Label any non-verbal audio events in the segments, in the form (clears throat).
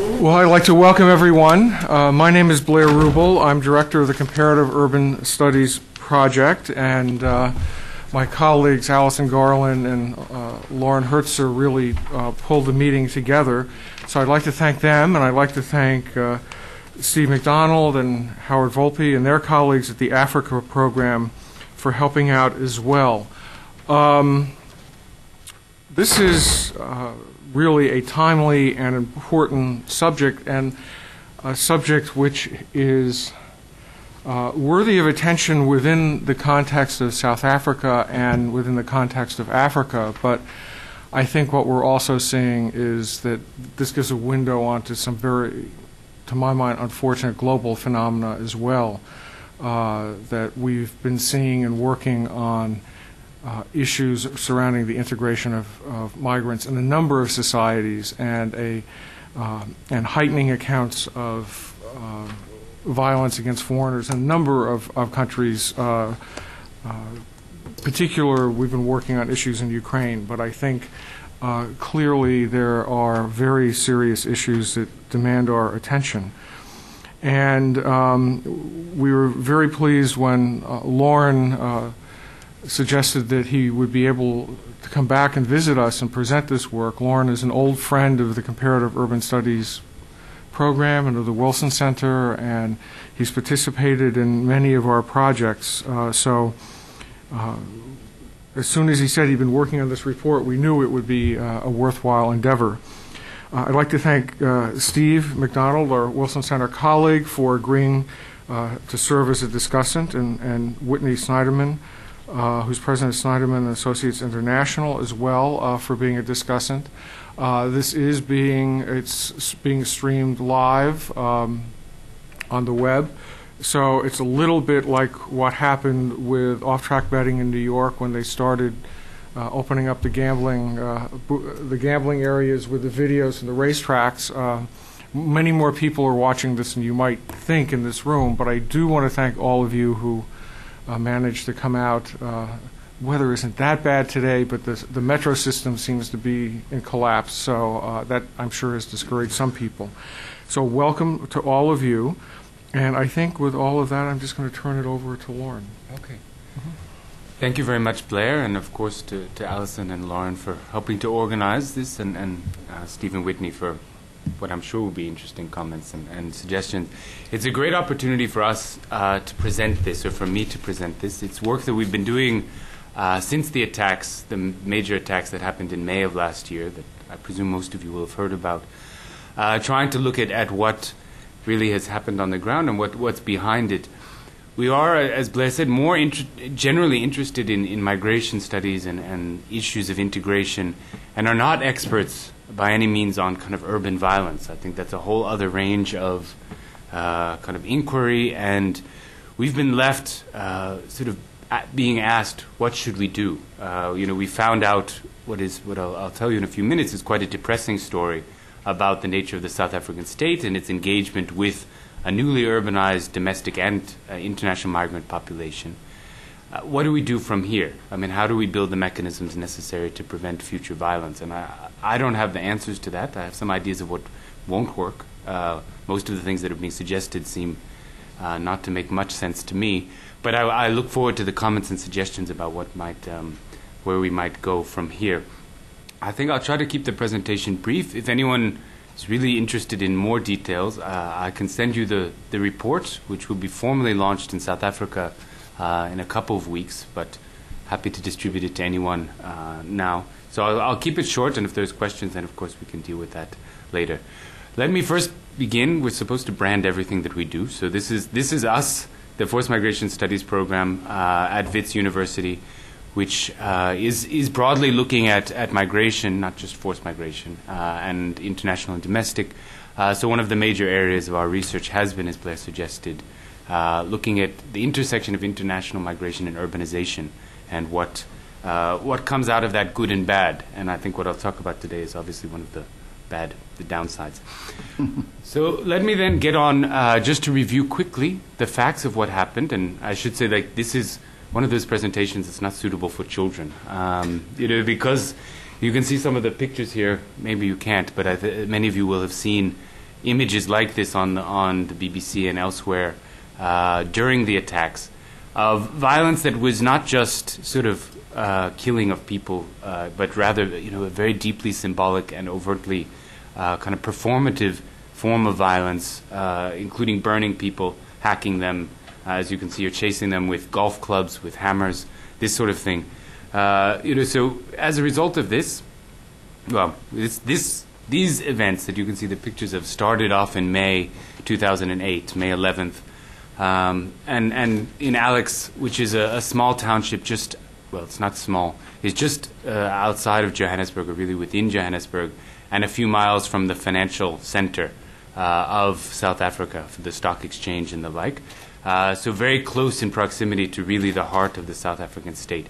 Well, I'd like to welcome everyone. Uh, my name is Blair Ruble. I'm director of the Comparative Urban Studies Project, and uh, my colleagues Allison Garland and uh, Lauren Herzer really uh, pulled the meeting together. So I'd like to thank them, and I'd like to thank uh, Steve McDonald and Howard Wolpe and their colleagues at the Africa program for helping out as well. Um, this is uh, really a timely and important subject, and a subject which is uh, worthy of attention within the context of South Africa and within the context of Africa. But I think what we're also seeing is that this gives a window onto some very, to my mind, unfortunate global phenomena as well uh, that we've been seeing and working on uh, issues surrounding the integration of, of, migrants in a number of societies and a uh, and heightening accounts of uh, violence against foreigners in a number of, of countries. Uh, uh, particular, we've been working on issues in Ukraine, but I think clearly there are very serious issues that demand our attention. And um, we were very pleased when Loren suggested that he would be able to come back and visit us and present this work. Loren is an old friend of the Comparative Urban Studies program and of the Wilson Center, and he's participated in many of our projects. Uh, so uh, as soon as he said he'd been working on this report, we knew it would be uh, a worthwhile endeavor. Uh, I'd like to thank uh, Steve McDonald, our Wilson Center colleague, for agreeing uh, to serve as a discussant, and, and Whitney Schneidman, uh, who's president of Schneidman Associates International, as well uh, for being a discussant. Uh, this is being it's being streamed live um, on the web, so it's a little bit like what happened with off-track betting in New York when they started. Uh, opening up the gambling, uh, the gambling areas with the videos and the racetracks. Uh, many more people are watching this than you might think in this room, but I do want to thank all of you who uh, managed to come out. Uh, weather isn't that bad today, but the, the metro system seems to be in collapse, so uh, that I'm sure has discouraged some people. So, welcome to all of you. And I think with all of that, I'm just going to turn it over to Loren. Okay. Mm-hmm. Thank you very much, Blair, and of course to, to Allison and Lauren for helping to organize this, and, and uh, Stephen Whitney for what I'm sure will be interesting comments and, and suggestions. It's a great opportunity for us uh, to present this, or for me to present this. It's work that we've been doing uh, since the attacks, the major attacks that happened in May of last year, that I presume most of you will have heard about, uh, trying to look at, at what really has happened on the ground and what, what's behind it. We are, as Blair said, more inter- generally interested in, in migration studies and, and issues of integration and are not experts by any means on kind of urban violence. I think that's a whole other range of uh, kind of inquiry, and we've been left uh, sort of being asked, what should we do? Uh, you know, we found out what is what I'll, I'll, tell you in a few minutes is quite a depressing story about the nature of the South African state and its engagement with a newly urbanized domestic and uh, international migrant population. Uh, what do we do from here? I mean, how do we build the mechanisms necessary to prevent future violence? And I, I don't have the answers to that. I have some ideas of what won't work. Uh, most of the things that are being suggested seem uh, not to make much sense to me. But I, I, look forward to the comments and suggestions about what might, um, where we might go from here. I think I'll try to keep the presentation brief. If anyone is really interested in more details, uh, I can send you the, the report, which will be formally launched in South Africa uh, in a couple of weeks, but happy to distribute it to anyone uh, now. So I'll, I'll, keep it short, and if there's questions, then of course we can deal with that later. Let me first begin. We're supposed to brand everything that we do. So this is this is us, the Forced Migration Studies program uh, at Wits University, which uh, is is broadly looking at at migration, not just forced migration, uh, and international and domestic. Uh, so one of the major areas of our research has been, as Blair suggested, uh, looking at the intersection of international migration and urbanization and what, uh, what comes out of that good and bad. And I think what I'll talk about today is obviously one of the bad, the downsides. (laughs) so let me then get on uh, just to review quickly the facts of what happened. And I should say that this is one of those presentations that's not suitable for children. Um, you know, because you can see some of the pictures here. Maybe you can't, but th- many of you will have seen images like this on the, on the BBC and elsewhere uh, during the attacks of violence that was not just sort of uh, killing of people, uh, but rather you know a very deeply symbolic and overtly uh, kind of performative form of violence, uh, including burning people, hacking them, as you can see, you're chasing them with golf clubs, with hammers, this sort of thing. you know, so as a result of this, well, this, this these events that you can see the pictures of started off in May 2008, May 11th. Um, and, and in Alex, which is a, a, small township just, well, it's not small, it's just uh, outside of Johannesburg, or really within Johannesburg, and a few miles from the financial center uh, of South Africa, for the stock exchange and the like. Uh, so, very close in proximity to really the heart of the South African state.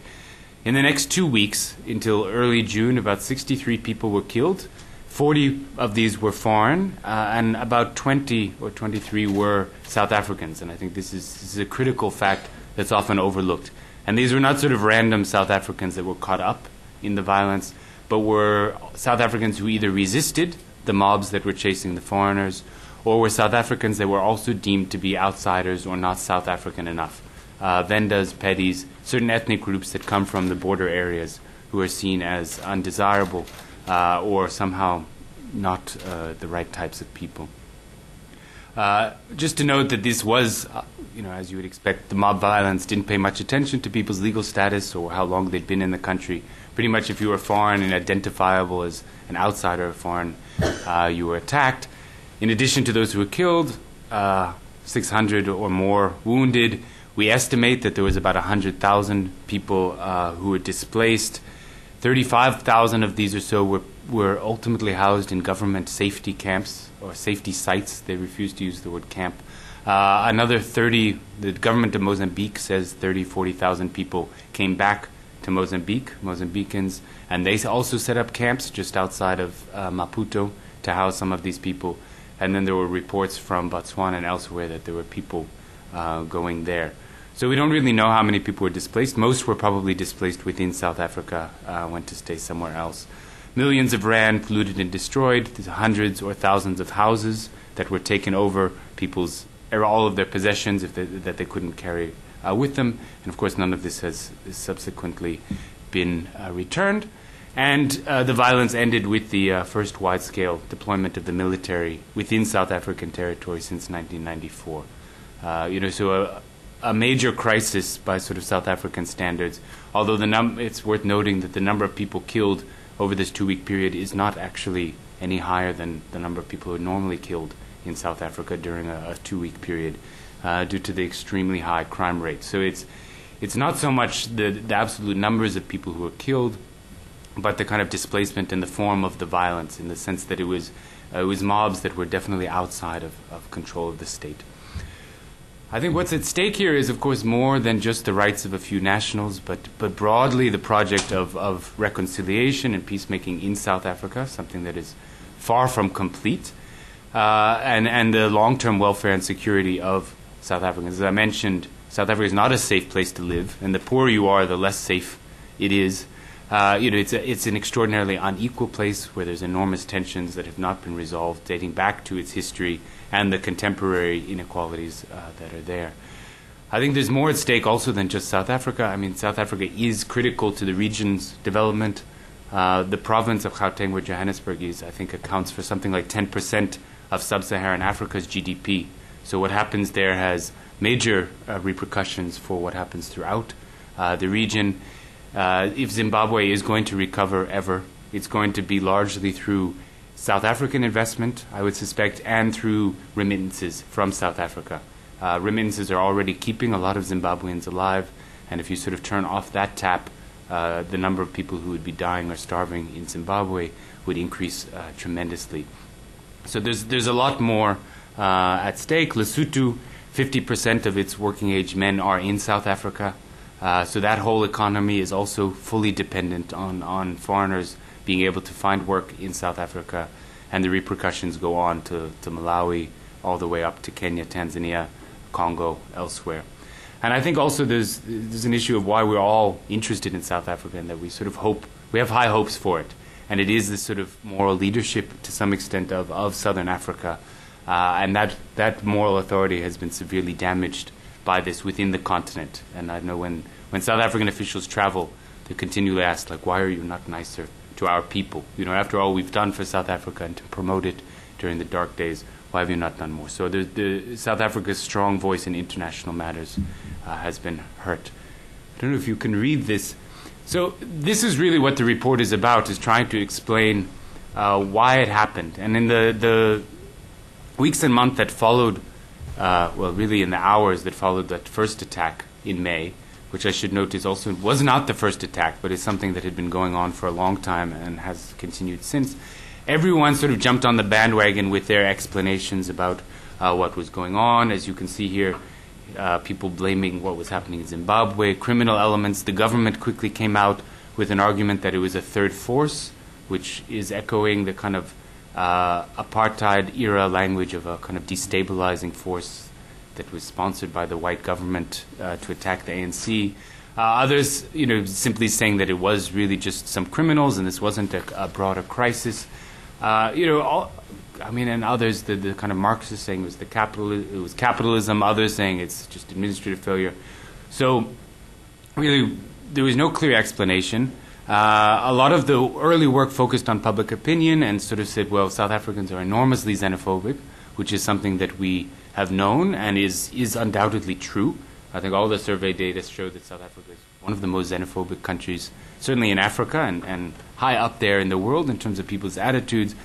In the next two weeks, until early June, about 63 people were killed. 40 of these were foreign, uh, and about 20 or 23 were South Africans. And I think this is, this is, a critical fact that's often overlooked. And these were not sort of random South Africans that were caught up in the violence, but were South Africans who either resisted the mobs that were chasing the foreigners, or were South Africans they were also deemed to be outsiders or not South African enough. Uh, Vendas, Pedis, certain ethnic groups that come from the border areas who are seen as undesirable uh, or somehow not uh, the right types of people. Uh, just to note that this was, uh, you know, as you would expect, the mob violence didn't pay much attention to people's legal status or how long they'd been in the country. Pretty much, if you were foreign and identifiable as an outsider or foreign, uh, you were attacked. In addition to those who were killed, uh, 600 or more wounded. We estimate that there was about 100,000 people who were displaced. 35,000 of these or so were, were ultimately housed in government safety camps or safety sites. They refused to use the word camp. Uh, another 30, the government of Mozambique says 30, 40,000 people came back to Mozambique, Mozambicans, and they also set up camps just outside of uh, Maputo to house some of these people. And then there were reports from Botswana and elsewhere that there were people uh, going there. So we don't really know how many people were displaced. Most were probably displaced within South Africa, uh, went to stay somewhere else. Millions of rand polluted and destroyed, hundreds or thousands of houses that were taken over, people's er, all of their possessions they, that they couldn't carry uh, with them, and of course none of this has subsequently been uh, returned. And uh, the violence ended with the uh, first wide-scale deployment of the military within South African territory since 1994. Uh, you know, so a major crisis by sort of South African standards. Although the num- it's worth noting that the number of people killed over this two-week period is not actually any higher than the number of people who are normally killed in South Africa during a, a two-week period, uh, due to the extremely high crime rate. So it's it's not so much the, the absolute numbers of people who are killed, but the kind of displacement in the form of the violence, in the sense that it was uh, it was mobs that were definitely outside of, of control of the state. I think what's at stake here is, of course, more than just the rights of a few nationals, but, but broadly the project of, of reconciliation and peacemaking in South Africa, something that is far from complete, uh, and, and the long term welfare and security of South Africans. As I mentioned, South Africa is not a safe place to live, and the poorer you are, the less safe it is. Uh, you know, it's, a, it's an extraordinarily unequal place where there's enormous tensions that have not been resolved, dating back to its history and the contemporary inequalities uh, that are there. I think there's more at stake also than just South Africa. I mean, South Africa is critical to the region's development. Uh, the province of Gauteng, where Johannesburg is, I think accounts for something like 10% of sub Saharan Africa's GDP. So, what happens there has major uh, repercussions for what happens throughout uh, the region. Uh, if Zimbabwe is going to recover ever, it's going to be largely through South African investment, I would suspect, and through remittances from South Africa. Uh, remittances are already keeping a lot of Zimbabweans alive, and if you sort of turn off that tap, uh, the number of people who would be dying or starving in Zimbabwe would increase uh, tremendously. So there's there's a lot more uh, at stake. Lesotho, 50% of its working age men are in South Africa, uh, so that whole economy is also fully dependent on on foreigners being able to find work in South Africa, and the repercussions go on to, to Malawi, all the way up to Kenya, Tanzania, Congo, elsewhere. And I think also there's, there's an issue of why we're all interested in South Africa and that we sort of hope, we have high hopes for it. And it is this sort of moral leadership to some extent of, of Southern Africa Uh, and that, that moral authority has been severely damaged this within the continent. And I know when, when South African officials travel, they continually ask, like, why are you not nicer to our people? You know, after all we've done for South Africa and to promote it during the dark days, why have you not done more? So the, the South Africa's strong voice in international matters uh, has been hurt. I don't know if you can read this. So this is really what the report is about: is trying to explain uh, why it happened. And in the the weeks and months that followed, uh, well, really in the hours that followed that first attack in May, which I should note is also was not the first attack, but is something that had been going on for a long time and has continued since. Everyone sort of jumped on the bandwagon with their explanations about uh, what was going on. As you can see here, uh, people blaming what was happening in Zimbabwe, criminal elements. The government quickly came out with an argument that it was a third force, which is echoing the kind of uh, apartheid era language of a kind of destabilizing force that was sponsored by the white government uh, to attack the ANC. Uh, others, you know, simply saying that it was really just some criminals and this wasn't a, a broader crisis. Uh, you know, all, I mean, and others, the, the kind of Marxist saying it was the capital, it was capitalism. Others saying it's just administrative failure. So, really, there was no clear explanation. Uh, a lot of the early work focused on public opinion and sort of said, well, South Africans are enormously xenophobic, which is something that we have known and is, is undoubtedly true. I think all the survey data show that South Africa is one of the most xenophobic countries, certainly in Africa and, and high up there in the world in terms of people's attitudes.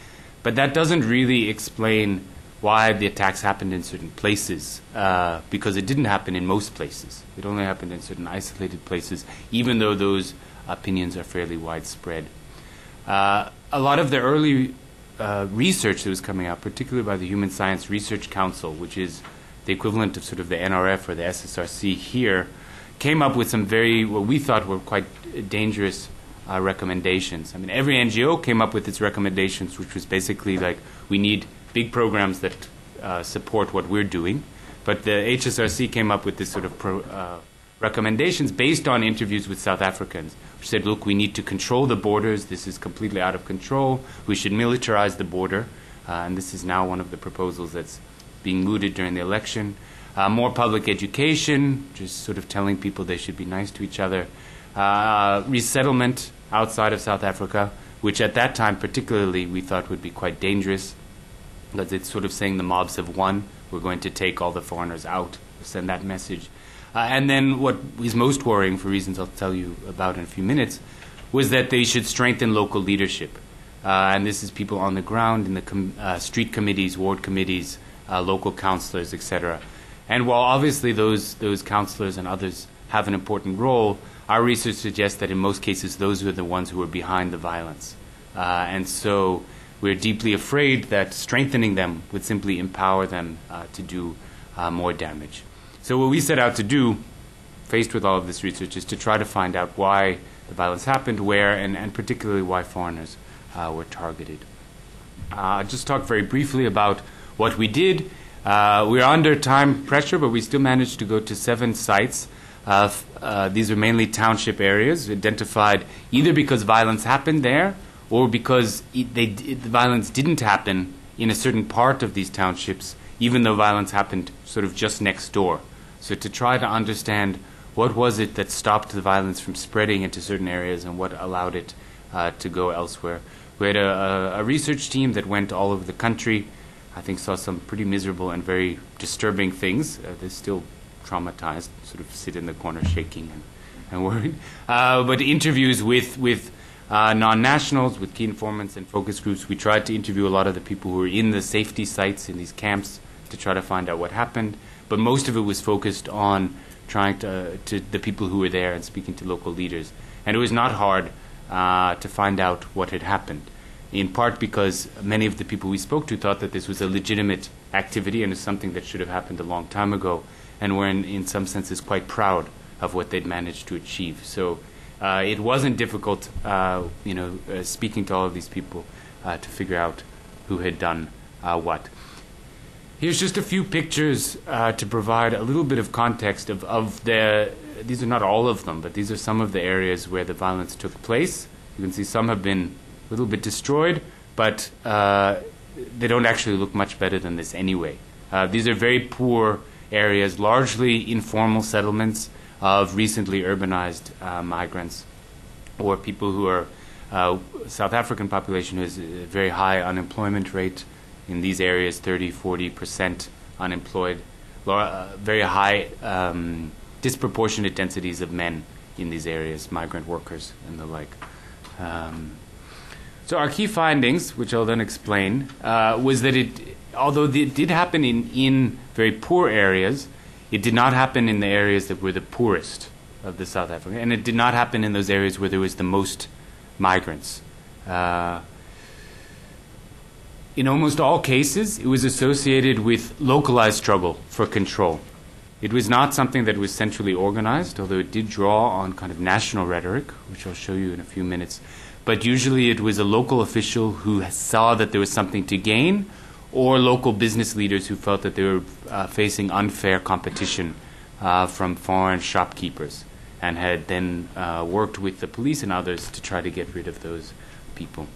But that doesn't really explain why the attacks happened in certain places, uh, because it didn't happen in most places. It only happened in certain isolated places, even though those opinions are fairly widespread. Uh, a lot of the early uh, research that was coming out, particularly by the Human Science Research Council, which is the equivalent of sort of the NRF or the SSRC here, came up with some very, what we thought were quite dangerous uh, recommendations. I mean, every NGO came up with its recommendations, which was basically like, we need big programs that uh, support what we're doing. But the HSRC came up with this sort of pro, uh, recommendations based on interviews with South Africans, said, look, we need to control the borders. This is completely out of control. We should militarize the border. Uh, and this is now one of the proposals that's being mooted during the election. Uh, more public education, just sort of telling people they should be nice to each other. Uh, resettlement outside of South Africa, which at that time particularly we thought would be quite dangerous because it's sort of saying the mobs have won. We're going to take all the foreigners out, send that message. Uh, and then what is most worrying, for reasons I'll tell you about in a few minutes, was that they should strengthen local leadership. Uh, and this is people on the ground in the com- uh, street committees, ward committees, uh, local councillors, etc. And while obviously those, those councillors and others have an important role, our research suggests that in most cases those are the ones who are behind the violence. Uh, and so we're deeply afraid that strengthening them would simply empower them uh, to do more damage. So, what we set out to do, faced with all of this research, is to try to find out why the violence happened, where, and, and particularly why foreigners uh, were targeted. Uh, I'll just talk very briefly about what we did. Uh, we are under time pressure, but we still managed to go to seven sites. Uh, uh, these are mainly township areas, identified either because violence happened there or because it, they, the violence didn't happen in a certain part of these townships, even though violence happened sort of just next door. So to try to understand what was it that stopped the violence from spreading into certain areas and what allowed it uh, to go elsewhere. We had a, a, research team that went all over the country. I think saw some pretty miserable and very disturbing things. Uh, they're still traumatized, sort of sit in the corner shaking and, and worried. (laughs) Uh, but interviews with with uh, non-nationals, with key informants and focus groups. We tried to interview a lot of the people who were in the safety sites in these camps to try to find out what happened but most of it was focused on trying to, to the people who were there and speaking to local leaders. And it was not hard uh, to find out what had happened, in part because many of the people we spoke to thought that this was a legitimate activity and is something that should have happened a long time ago, and were in, in some senses quite proud of what they'd managed to achieve. So uh, it wasn't difficult, uh, you know, uh, speaking to all of these people uh, to figure out who had done uh, what. Here's just a few pictures uh, to provide a little bit of context of, of the. These are not all of them, but these are some of the areas where the violence took place. You can see some have been a little bit destroyed, but uh, they don't actually look much better than this anyway. Uh, these are very poor areas, largely informal settlements of recently urbanized uh, migrants or people who are uh, South African population who has a very high unemployment rate in these areas 30 40 percent unemployed uh, very high um, disproportionate densities of men in these areas migrant workers and the like um, so our key findings which I'll then explain uh, was that it although it did happen in, in very poor areas it did not happen in the areas that were the poorest of the South Africa, and it did not happen in those areas where there was the most migrants. Uh, in almost all cases, it was associated with localized struggle for control. It was not something that was centrally organized, although it did draw on kind of national rhetoric, which I'll show you in a few minutes. But usually it was a local official who saw that there was something to gain, or local business leaders who felt that they were uh, facing unfair competition uh, from foreign shopkeepers and had then uh, worked with the police and others to try to get rid of those people.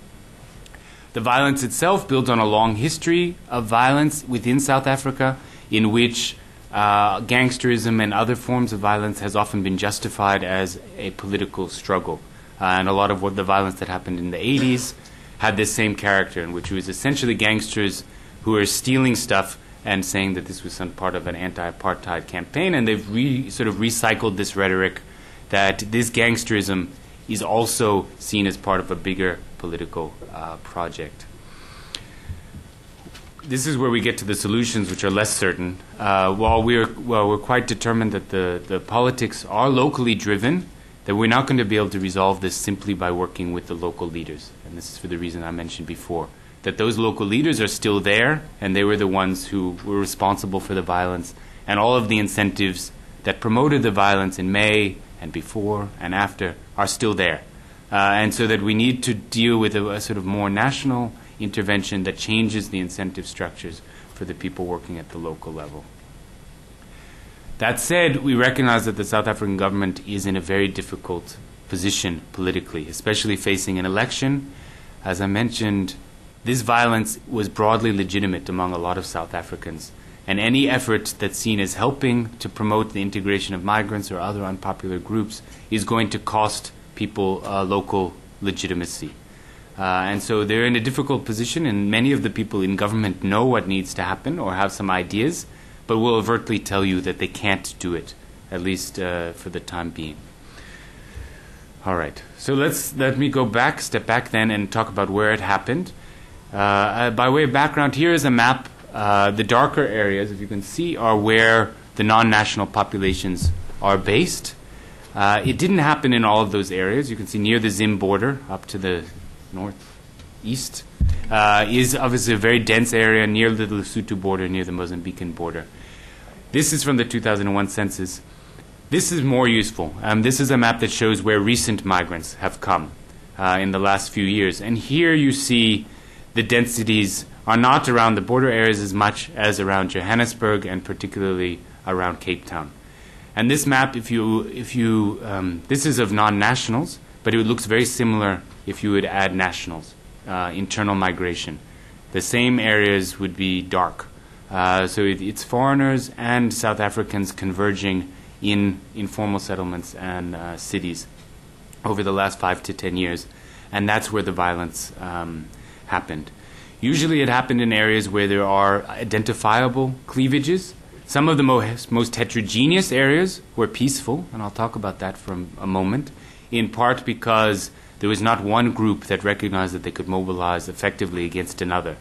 The violence itself builds on a long history of violence within South Africa, in which uh, gangsterism and other forms of violence has often been justified as a political struggle. Uh, and a lot of what the violence that happened in the 80s had this same character, in which it was essentially gangsters who were stealing stuff and saying that this was some part of an anti-apartheid campaign, and they've re, sort of recycled this rhetoric that this gangsterism is also seen as part of a bigger political uh, project. This is where we get to the solutions, which are less certain. Uh, while we're well, we're quite determined that the, the politics are locally driven, that we're not going to be able to resolve this simply by working with the local leaders, and this is for the reason I mentioned before. That those local leaders are still there, and they were the ones who were responsible for the violence, and all of the incentives that promoted the violence in May and before and after are still there. Uh, and so that we need to deal with a, a, sort of more national intervention that changes the incentive structures for the people working at the local level. That said, we recognize that the South African government is in a very difficult position politically, especially facing an election. As I mentioned, this violence was broadly legitimate among a lot of South Africans and any effort that's seen as helping to promote the integration of migrants or other unpopular groups is going to cost people uh, local legitimacy. Uh, and so they're in a difficult position, and many of the people in government know what needs to happen or have some ideas, but will overtly tell you that they can't do it, at least uh, for the time being. All right, so let's let me go back, step back then, and talk about where it happened. Uh, uh, by way of background, here is a map uh, the darker areas, if you can see, are where the non-national populations are based. Uh, it didn't happen in all of those areas. You can see near the Zim border, up to the northeast, uh, is obviously a very dense area near the Lesotho border, near the Mozambican border. This is from the 2001 census. This is more useful. Um, this is a map that shows where recent migrants have come uh, in the last few years. And here you see the densities are not around the border areas as much as around Johannesburg and particularly around Cape Town. And this map, if you, if you um, this is of non-nationals, but it looks very similar if you would add nationals, uh, internal migration. The same areas would be dark. Uh, so it, it's foreigners and South Africans converging in informal settlements and uh, cities over the last five to ten years, and that's where the violence um, happened. Usually it happened in areas where there are identifiable cleavages. Some of the most, most heterogeneous areas were peaceful, and I'll talk about that for a moment, in part because there was not one group that recognized that they could mobilize effectively against another.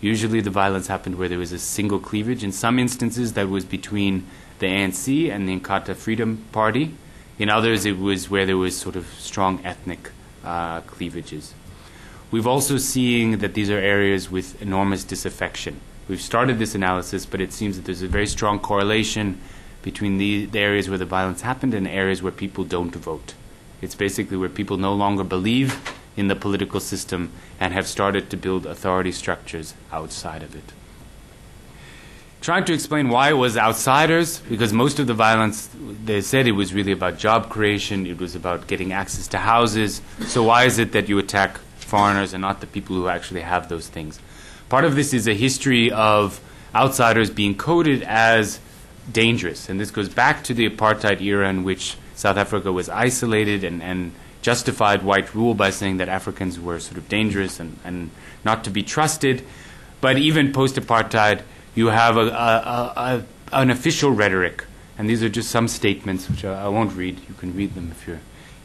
Usually the violence happened where there was a single cleavage. In some instances, that was between the ANC and the Inkatha Freedom Party. In others, it was where there was sort of strong ethnic uh, cleavages. We've also seen that these are areas with enormous disaffection. We've started this analysis, but it seems that there's a very strong correlation between the, the areas where the violence happened and areas where people don't vote. It's basically where people no longer believe in the political system and have started to build authority structures outside of it. Trying to explain why it was outsiders, because most of the violence, they said it was really about job creation, it was about getting access to houses. So, why is it that you attack foreigners and not the people who actually have those things. Part of this is a history of outsiders being coded as dangerous, and this goes back to the apartheid era in which South Africa was isolated and, and justified white rule by saying that Africans were sort of dangerous and, and not to be trusted. But even post apartheid, you have a, a, a, an official rhetoric, and these are just some statements which I, I won't read. You can read them if you're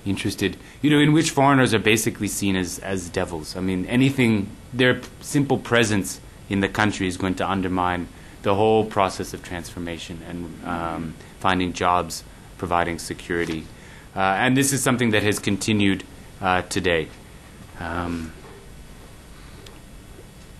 interested. You know, in which foreigners are basically seen as, as devils. I mean, anything, their simple presence in the country is going to undermine the whole process of transformation and um, finding jobs, providing security. Uh, and this is something that has continued uh, today. Um,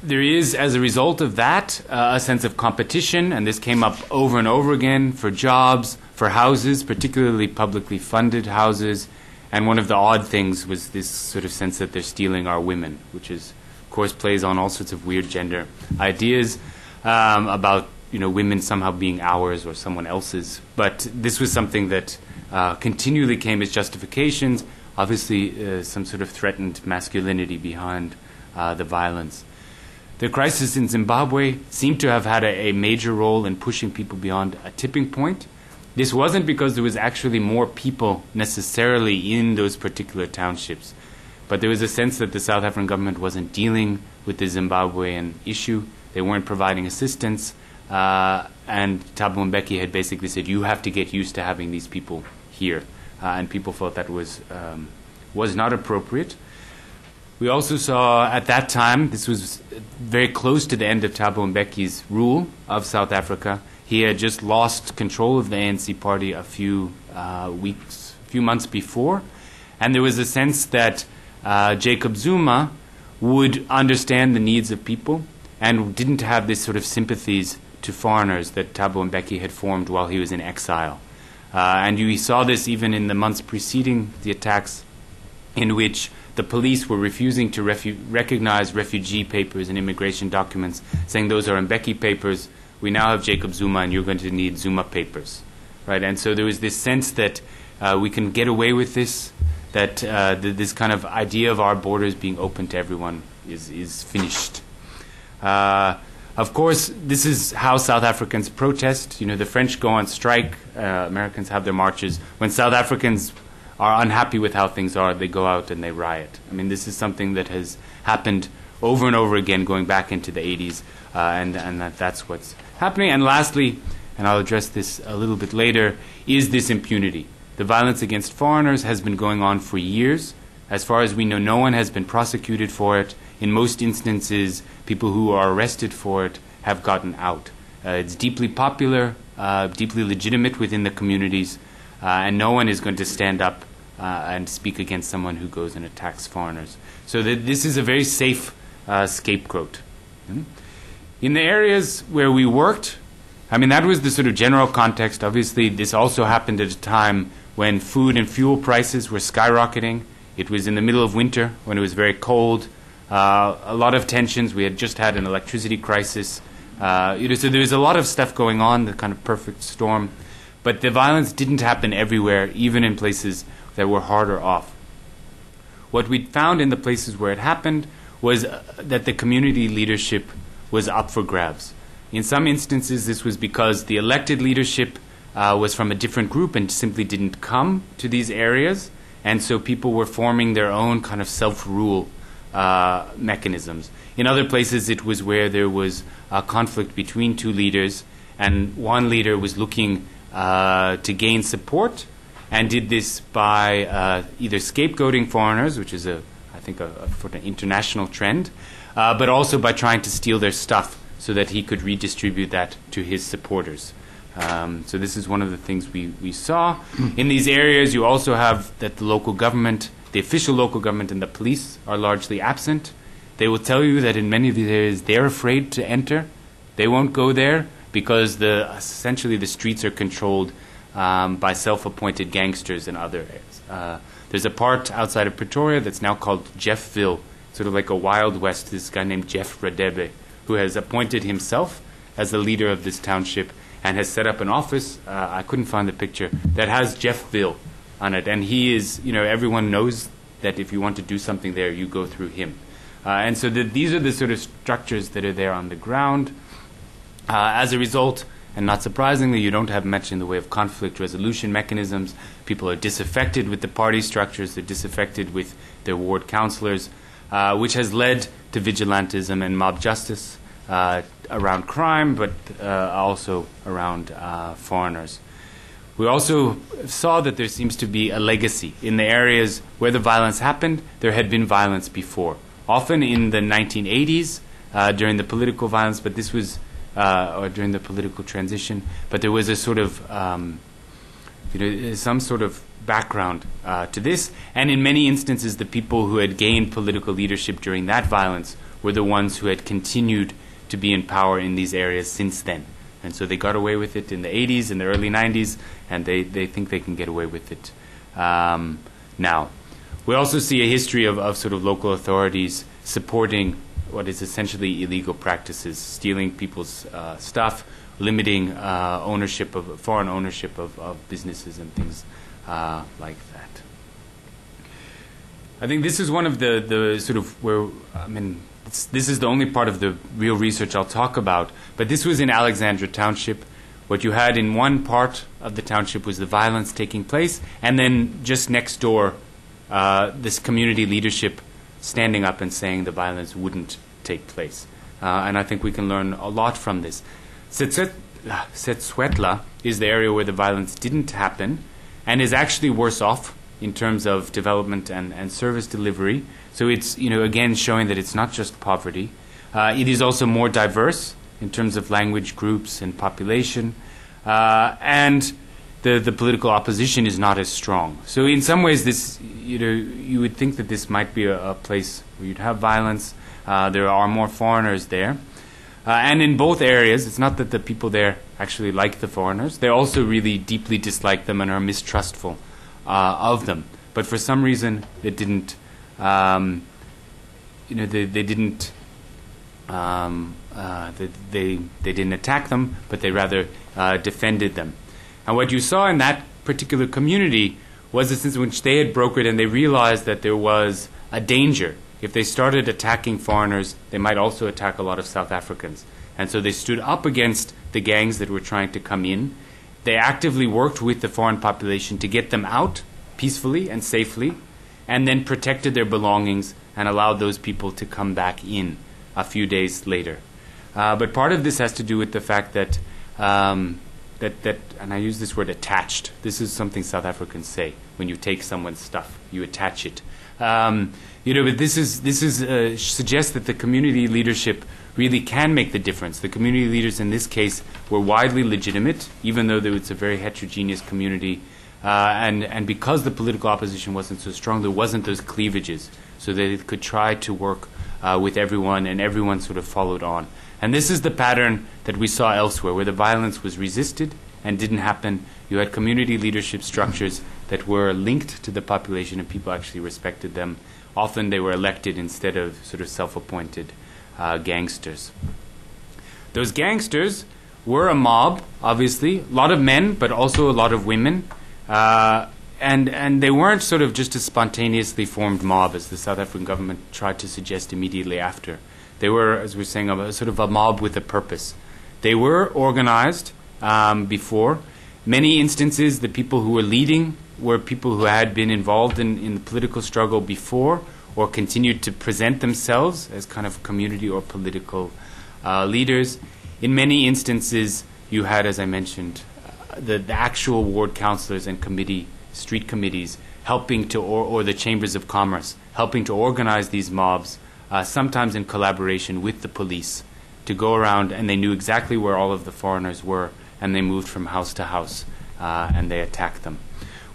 there is, as a result of that, uh, a sense of competition, and this came up over and over again for jobs, for houses, particularly publicly funded houses. And one of the odd things was this sort of sense that they're stealing our women, which is, of course, plays on all sorts of weird gender ideas um, about you know women somehow being ours or someone else's. But this was something that uh, continually came as justifications. Obviously, uh, some sort of threatened masculinity behind uh, the violence. The crisis in Zimbabwe seemed to have had a, a, major role in pushing people beyond a tipping point. This wasn't because there was actually more people necessarily in those particular townships, but there was a sense that the South African government wasn't dealing with the Zimbabwean issue. They weren't providing assistance, uh, and Thabo Mbeki had basically said, "You have to get used to having these people here," uh, and people felt that was um, was not appropriate. We also saw at that time, this was very close to the end of Thabo Mbeki's rule of South Africa. He had just lost control of the ANC party a few uh, weeks, a few months before, and there was a sense that uh, Jacob Zuma would understand the needs of people and didn't have this sort of sympathies to foreigners that Thabo Mbeki had formed while he was in exile. Uh, and you saw this even in the months preceding the attacks, in which the police were refusing to refu- recognize refugee papers and immigration documents, saying those are Mbeki papers. We now have Jacob Zuma, and you're going to need Zuma papers, right? And so there was this sense that uh, we can get away with this, that uh, th- this kind of idea of our borders being open to everyone is is finished. Uh, of course, this is how South Africans protest. You know, the French go on strike, uh, Americans have their marches. When South Africans are unhappy with how things are, they go out and they riot. I mean, this is something that has happened over and over again, going back into the 80s, uh, and, and that, that's what's happening. And lastly, and I'll address this a little bit later, is this impunity. The violence against foreigners has been going on for years. As far as we know, no one has been prosecuted for it. In most instances, people who are arrested for it have gotten out. Uh, it's deeply popular, uh, deeply legitimate within the communities, uh, and no one is going to stand up uh, and speak against someone who goes and attacks foreigners. So th- this is a very safe uh, scapegoat. Mm-hmm. In the areas where we worked, I mean, that was the sort of general context. Obviously, this also happened at a time when food and fuel prices were skyrocketing. It was in the middle of winter when it was very cold. Uh, a lot of tensions. We had just had an electricity crisis. Uh, you know, so there was a lot of stuff going on, the kind of perfect storm. But the violence didn't happen everywhere, even in places that were harder off. What we found in the places where it happened was uh, that the community leadership was up for grabs. In some instances, this was because the elected leadership uh, was from a different group and simply didn't come to these areas, and so people were forming their own kind of self rule uh, mechanisms. In other places, it was where there was a conflict between two leaders, and one leader was looking uh, to gain support, and did this by uh, either scapegoating foreigners, which is a, I think, a, a an international trend, uh, but also by trying to steal their stuff so that he could redistribute that to his supporters. Um, so this is one of the things we, we saw. In these areas, you also have that the local government, the official local government, and the police are largely absent. They will tell you that in many of these areas they're afraid to enter. They won't go there because the essentially the streets are controlled um, by self-appointed gangsters and other areas. Uh, there's a part outside of Pretoria that's now called Jeffville, sort of like a Wild West. This guy named Jeff Radebe, who has appointed himself as the leader of this township and has set up an office. Uh, I couldn't find the picture that has Jeffville on it, and he is, you know, everyone knows that if you want to do something there, you go through him. Uh, and so the, these are the sort of structures that are there on the ground. Uh, as a result, and not surprisingly, you don't have much in the way of conflict resolution mechanisms. People are disaffected with the party structures, they're disaffected with their ward councillors, uh, which has led to vigilantism and mob justice uh, around crime, but uh, also around uh, foreigners. We also saw that there seems to be a legacy. In the areas where the violence happened, there had been violence before. Often in the 1980s, uh, during the political violence, but this was, or during the political transition, but there was a sort of, um, you know, some sort of background uh, to this. And in many instances, the people who had gained political leadership during that violence were the ones who had continued to be in power in these areas since then. And so they got away with it in the 80s, in the early 90s, and they, they think they can get away with it um, now. We also see a history of, of sort of local authorities supporting what is essentially illegal practices, stealing people's uh, stuff, limiting uh, ownership of foreign ownership of, of businesses and things uh, like that. I think this is one of the, the sort of where, I mean, this is the only part of the real research I'll talk about, but this was in Alexandra Township. What you had in one part of the township was the violence taking place, and then just next door, uh, this community leadership standing up and saying the violence wouldn't take place. Uh, and I think we can learn a lot from this. Setswetla is the area where the violence didn't happen and is actually worse off in terms of development and, and service delivery. So it's, you know, again showing that it's not just poverty. Uh, it is also more diverse in terms of language groups and population. Uh, and the, the political opposition is not as strong. So in some ways, this, you know, you would think that this might be a, a place where you'd have violence. Uh, there are more foreigners there. Uh, and in both areas, it's not that the people there actually like the foreigners. They also really deeply dislike them and are mistrustful uh, of them. But for some reason, it didn't. Um, you know, they, they didn't. Um, uh, they, they, they didn't attack them, but they rather uh, defended them. And what you saw in that particular community was a sense in which they had brokered and they realized that there was a danger. If they started attacking foreigners, they might also attack a lot of South Africans. And so they stood up against the gangs that were trying to come in they actively worked with the foreign population to get them out peacefully and safely, and then protected their belongings and allowed those people to come back in a few days later. Uh, but part of this has to do with the fact that, um, that, that, and I use this word attached. This is something South Africans say when you take someone's stuff, you attach it. Um, you know, but this is this is uh, suggests that the community leadership really can make the difference. The community leaders in this case were widely legitimate, even though it's a very heterogeneous community. Uh, and, and because the political opposition wasn't so strong, there wasn't those cleavages. So they could try to work uh, with everyone, and everyone sort of followed on. And this is the pattern that we saw elsewhere, where the violence was resisted and didn't happen. You had community leadership structures that were linked to the population, and people actually respected them. Often they were elected instead of sort of self appointed uh, gangsters. Those gangsters were a mob, obviously, a lot of men, but also a lot of women. Uh, and, and they weren't sort of just a spontaneously formed mob, as the South African government tried to suggest immediately after. They were, as we are saying, a, sort of a mob with a purpose. They were organized um, before. Many instances, the people who were leading were people who had been involved in, in the political struggle before or continued to present themselves as kind of community or political uh, leaders. In many instances, you had, as I mentioned, uh, the, the, actual ward councillors and committee, street committees helping to, or, or, the chambers of commerce, helping to organize these mobs, uh, sometimes in collaboration with the police, to go around and they knew exactly where all of the foreigners were and they moved from house to house uh, and they attacked them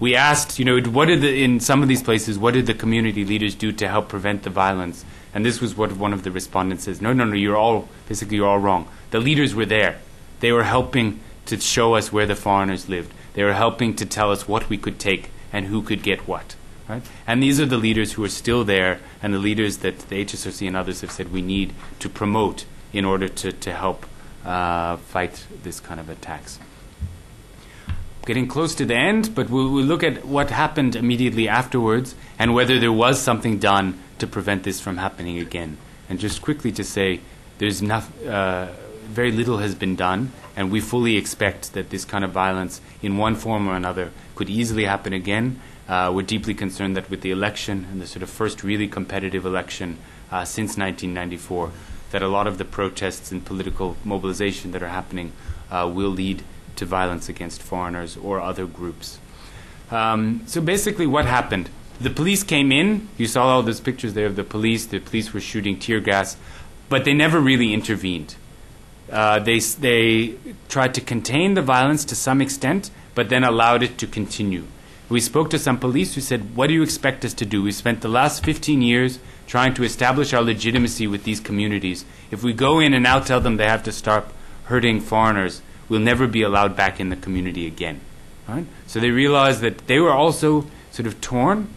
we asked, you know, what did the, in some of these places, what did the community leaders do to help prevent the violence? And this was what one of the respondents says. No, no, no, you're all basically you're all wrong. The leaders were there. They were helping to show us where the foreigners lived. They were helping to tell us what we could take and who could get what. Right? And these are the leaders who are still there, and the leaders that the HSRC and others have said we need to promote in order to, to help uh, fight this kind of attacks. Getting close to the end, but we'll, we'll look at what happened immediately afterwards and whether there was something done to prevent this from happening again. And just quickly to say, there's not, uh, very little has been done, and we fully expect that this kind of violence, in one form or another, could easily happen again. Uh, we're deeply concerned that with the election and the sort of first really competitive election uh, since 1994, that a lot of the protests and political mobilization that are happening uh, will lead to violence against foreigners or other groups. Um, so basically, what happened? The police came in. You saw all those pictures there of the police. The police were shooting tear gas, but they never really intervened. Uh, they, they tried to contain the violence to some extent, but then allowed it to continue. We spoke to some police who said, What do you expect us to do? We spent the last 15 years trying to establish our legitimacy with these communities. If we go in and now tell them they have to stop hurting foreigners, we'll never be allowed back in the community again. Right? So they realized that they were also sort of torn.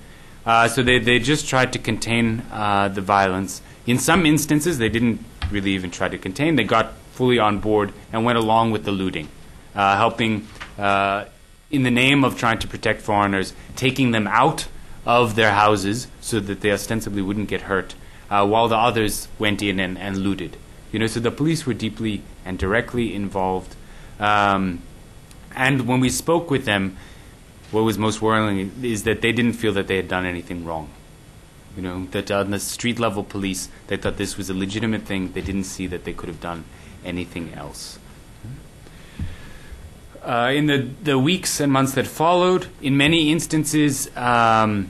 Uh, so they, they just tried to contain uh, the violence. In some instances, they didn't really even try to contain. They got fully on board and went along with the looting, uh, helping uh, in the name of trying to protect foreigners, taking them out of their houses so that they ostensibly wouldn't get hurt, uh, while the others went in and, and looted. You know, so the police were deeply and directly involved. Um, and when we spoke with them, what was most worrying is that they didn't feel that they had done anything wrong. You know, that on the street level police, they thought this was a legitimate thing. They didn't see that they could have done anything else. Uh, in the, the weeks and months that followed, in many instances, um,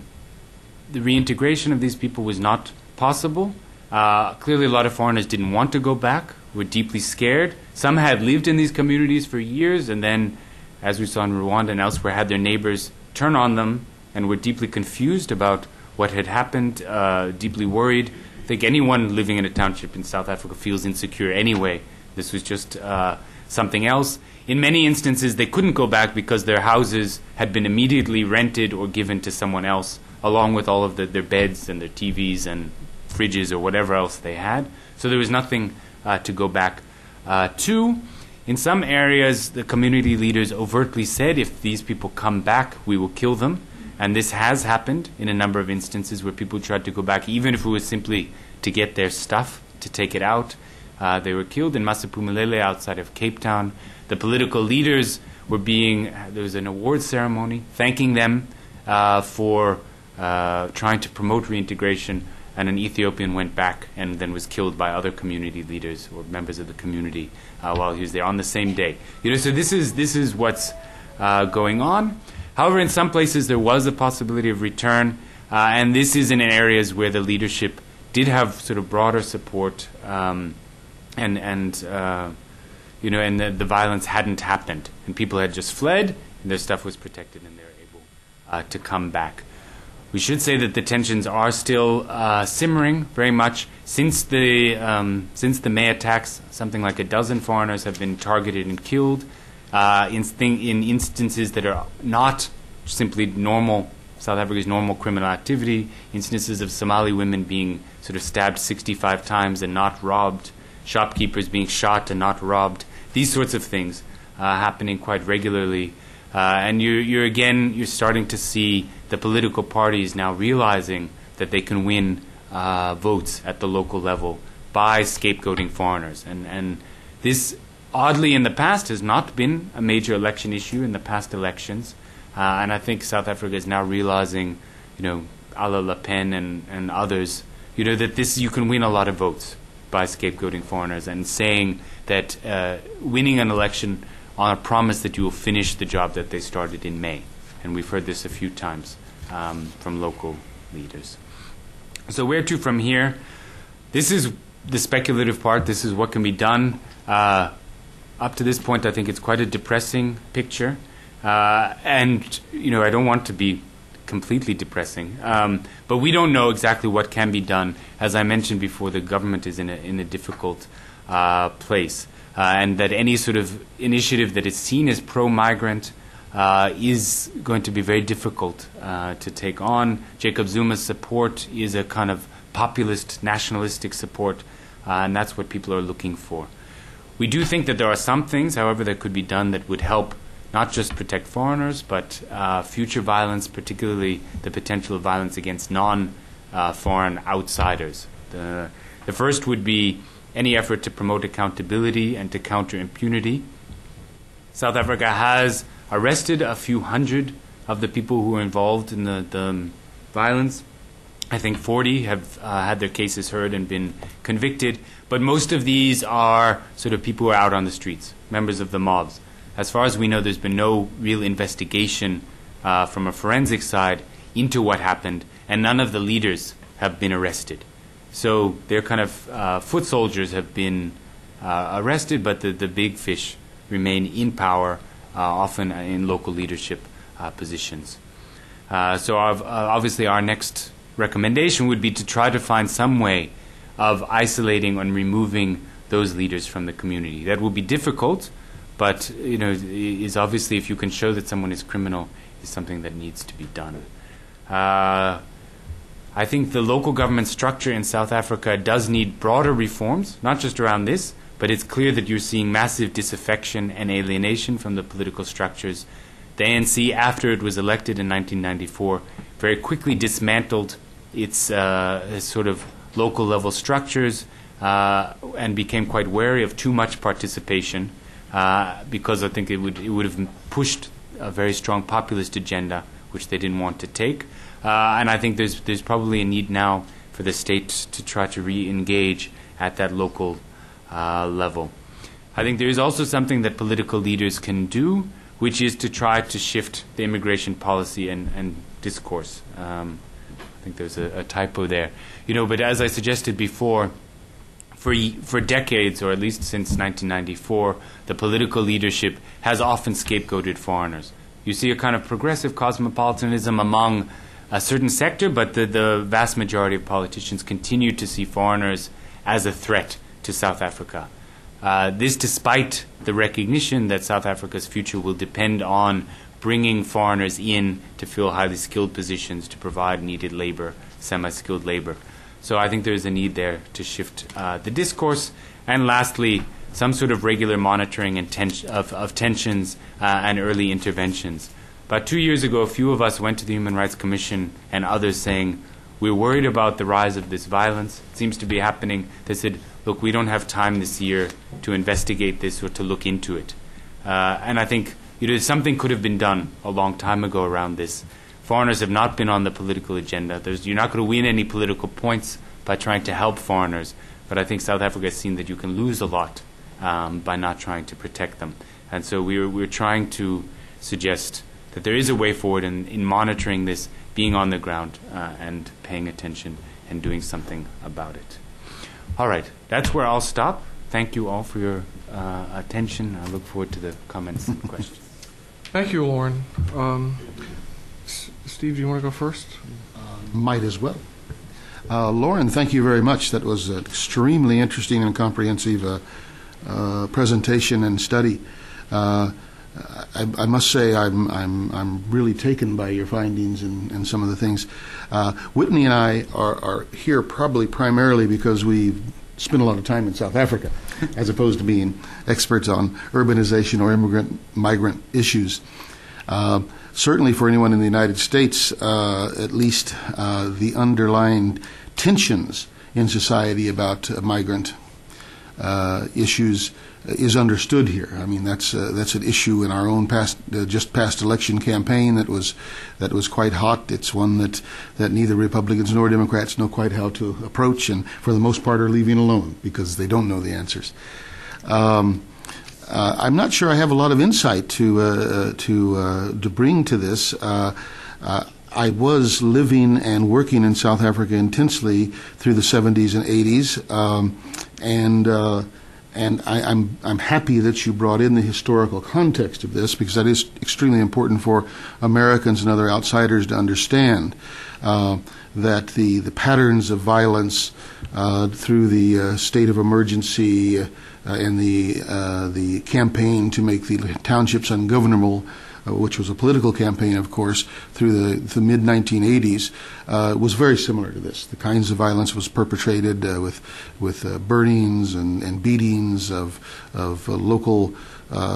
the reintegration of these people was not possible. Uh, clearly, a lot of foreigners didn't want to go back, were deeply scared. Some had lived in these communities for years, and then, as we saw in Rwanda and elsewhere, had their neighbors turn on them and were deeply confused about what had happened, uh, deeply worried. I think anyone living in a township in South Africa feels insecure anyway. This was just uh, something else. In many instances, they couldn't go back because their houses had been immediately rented or given to someone else, along with all of the, their beds and their TVs and fridges or whatever else they had. So there was nothing to go back uh, to. In some areas, the community leaders overtly said, if these people come back, we will kill them. And this has happened in a number of instances where people tried to go back, even if it was simply to get their stuff, to take it out. Uh, they were killed in Masiphumelele outside of Cape Town. The political leaders were being, there was an award ceremony thanking them uh, for uh, trying to promote reintegration, and an Ethiopian went back and then was killed by other community leaders or members of the community uh, while he was there on the same day. You know, so this is, this is what's uh, going on. However, in some places there was a possibility of return, uh, and this is in areas where the leadership did have sort of broader support um, and and uh, you know, and the, the, violence hadn't happened, and people had just fled, and their stuff was protected, and they were able uh, to come back. We should say that the tensions are still uh, simmering very much since the um, since the May attacks. Something like a dozen foreigners have been targeted and killed uh, in, in instances that are not simply normal South Africa's normal criminal activity. Instances of Somali women being sort of stabbed 65 times and not robbed shopkeepers being shot and not robbed, these sorts of things uh, happening quite regularly. Uh, and you're, you're again, you're starting to see the political parties now realizing that they can win uh, votes at the local level by scapegoating foreigners. And, and this, oddly, in the past, has not been a major election issue in the past elections. Uh, and I think South Africa is now realizing, you know, a la Le Pen and, and others, you know, that this you can win a lot of votes by scapegoating foreigners and saying that uh, winning an election on a promise that you will finish the job that they started in May. And we've heard this a few times um, from local leaders. So, where to from here? This is the speculative part. This is what can be done. Uh, up to this point, I think it's quite a depressing picture. Uh, and, you know, I don't want to be completely depressing. Um, but we don't know exactly what can be done. As I mentioned before, the government is in a, in a difficult uh, place. Uh, and that any sort of initiative that is seen as pro migrant uh, is going to be very difficult uh, to take on. Jacob Zuma's support is a kind of populist, nationalistic support, and that's what people are looking for. We do think that there are some things, however, that could be done that would help not just protect foreigners, but uh, future violence, particularly the potential of violence against non uh, foreign outsiders. The, the first would be any effort to promote accountability and to counter impunity. South Africa has arrested a few hundred of the people who were involved in the, the violence. I think 40 have uh, had their cases heard and been convicted, but most of these are sort of people who are out on the streets, members of the mobs. As far as we know, there's been no real investigation uh, from a forensic side into what happened, and none of the leaders have been arrested. So their kind of uh, foot soldiers have been uh, arrested, but the, the big fish remain in power, uh, often in local leadership uh, positions. Uh, so obviously, our next recommendation would be to try to find some way of isolating and removing those leaders from the community. That will be difficult, but you know, is obviously if you can show that someone is criminal, is something that needs to be done. Uh, I think the local government structure in South Africa does need broader reforms, not just around this, but it's clear that you're seeing massive disaffection and alienation from the political structures. The ANC, after it was elected in 1994, very quickly dismantled its uh, sort of local level structures uh, and became quite wary of too much participation uh, because I think it would it would have pushed a very strong populist agenda, which they didn't want to take. Uh, and I think there's there's probably a need now for the state to try to re-engage at that local uh, level. I think there is also something that political leaders can do, which is to try to shift the immigration policy and, and discourse. Um, I think there's a, a, typo there, you know. But as I suggested before, for for decades, or at least since 1994, the political leadership has often scapegoated foreigners. You see a kind of progressive cosmopolitanism among a certain sector, but the, the vast majority of politicians continue to see foreigners as a threat to South Africa. Uh, this, despite the recognition that South Africa's future will depend on bringing foreigners in to fill highly skilled positions to provide needed labor, semi skilled labor. So I think there's a need there to shift uh, the discourse. And lastly, some sort of regular monitoring and ten- of, of, tensions uh, and early interventions. About two years ago, a few of us went to the Human Rights Commission and others saying, We're worried about the rise of this violence. It seems to be happening. They said, Look, we don't have time this year to investigate this or to look into it. Uh, and I think you know, something could have been done a long time ago around this. Foreigners have not been on the political agenda. There's, you're not going to win any political points by trying to help foreigners. But I think South Africa has seen that you can lose a lot um, by not trying to protect them. And so we're, we're trying to suggest that there is a way forward in, in monitoring this, being on the ground, uh, and paying attention and doing something about it. All right, that's where I'll stop. Thank you all for your uh, attention. I look forward to the comments and (laughs) questions. Thank you, Loren. Um, S- Steve, do you want to go first? Might as well. Uh, Loren, thank you very much. That was an extremely interesting and comprehensive uh, uh, presentation and study. I, I, must say I'm, I'm, I'm really taken by your findings and, and some of the things. Uh, Whitney and I are, are here probably primarily because we spent a lot of time in South Africa (laughs) as opposed to being experts on urbanization or immigrant migrant issues. Uh, certainly, for anyone in the United States, uh, at least uh, the underlying tensions in society about migrant uh, issues is understood here. I mean, that's uh, that's an issue in our own past, uh, just past election campaign that was that was quite hot. It's one that that neither Republicans nor Democrats know quite how to approach, and for the most part are leaving alone because they don't know the answers. Um, uh, I'm not sure I have a lot of insight to uh, to uh, to bring to this. Uh, I was living and working in South Africa intensely through the 70s and 80s, um, and and I, am I'm, I'm happy that you brought in the historical context of this because that is extremely important for Americans and other outsiders to understand uh, that the, the patterns of violence uh, through the uh, state of emergency uh, and the, uh, the campaign to make the townships ungovernable uh, which was a political campaign, of course, through the, the mid 1980s, uh, was very similar to this. The kinds of violence was perpetrated uh, with with uh, burnings and, and beatings of of uh, local.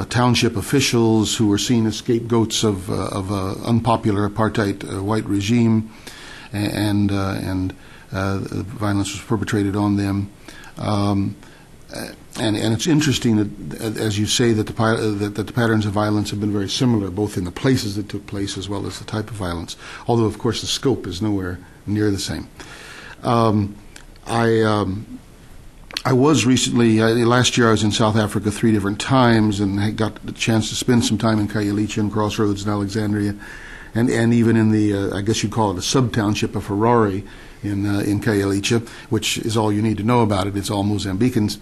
Township officials who were seen as scapegoats of of uh, unpopular apartheid white regime, and and violence was perpetrated on them. Um, and, and it's interesting that, as you say, that the, uh, that, that the patterns of violence have been very similar, both in the places that took place as well as the type of violence. Although, of course, the scope is nowhere near the same. Um, I um, I was recently uh, last year. I was in South Africa three different times, and got the chance to spend some time in Khayelitsha and Crossroads and Alexandria, and and even in the uh, I guess you'd call it a sub township of Harare in uh, in Khayelitsha, which is all you need to know about it. It's all Mozambicans.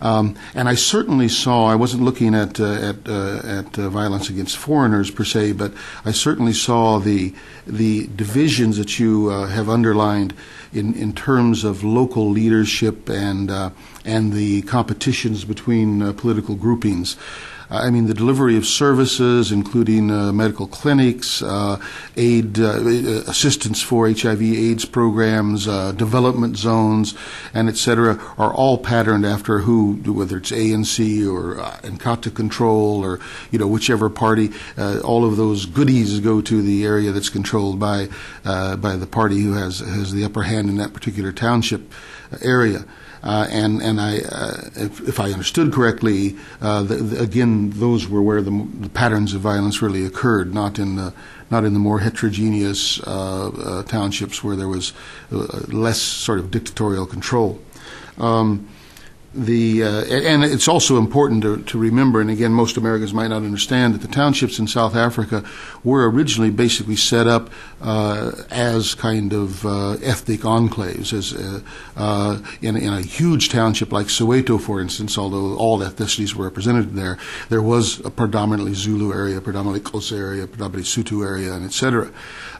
Um, and I certainly saw. I wasn't looking at uh, at uh, at uh, violence against foreigners per se, but I certainly saw the the divisions that you uh, have underlined in in terms of local leadership and uh, and the competitions between uh, political groupings. I mean, the delivery of services, including uh, medical clinics, uh, aid, uh, assistance for HIV/AIDS programs, uh, development zones, and et cetera, are all patterned after who, whether it's ANC or uh, control or you know whichever party. Uh, all of those goodies go to the area that's controlled by uh, by the party who has has the upper hand in that particular township area. Uh, and and I, uh, if, if, I understood correctly, uh, the, the, again, those were where the, the, patterns of violence really occurred, not in the not in the more heterogeneous uh, uh, townships where there was uh, less sort of dictatorial control. Um, the uh, and it's also important to, to, remember, and again, most Americans might not understand that the townships in South Africa were originally basically set up uh, as kind of uh, ethnic enclaves, as uh, uh, in, in, a huge township like Soweto, for instance. Although all ethnicities were represented there, there was a predominantly Zulu area, predominantly Xhosa area, predominantly Sotho area, and etc.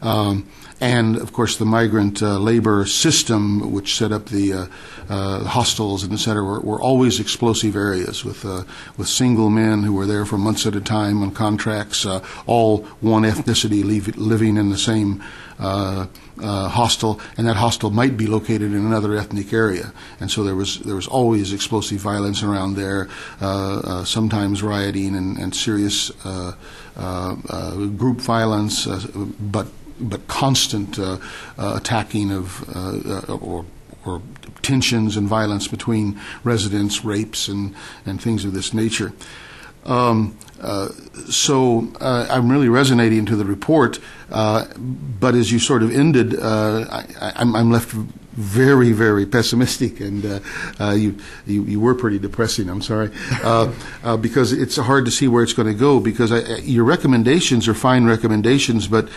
Um, and of course the migrant uh, labor system, which set up the uh, uh, hostels and et cetera, were, were always explosive areas with uh, with single men who were there for months at a time on contracts, uh, all one ethnicity leave, living in the same. Uh, hostel, and that hostel might be located in another ethnic area, and so there was there was always explosive violence around there, sometimes rioting and, and serious group violence, but but constant uh, uh, attacking of uh, or or tensions and violence between residents, rapes, and, and things of this nature. Um, uh, so uh, I'm really resonating to the report, uh, but as you sort of ended, I, am left very, very pessimistic, and uh, uh, you, you, you were pretty depressing. I'm sorry, uh, (laughs) uh because it's hard to see where it's going to go. Because I, your recommendations are fine recommendations, but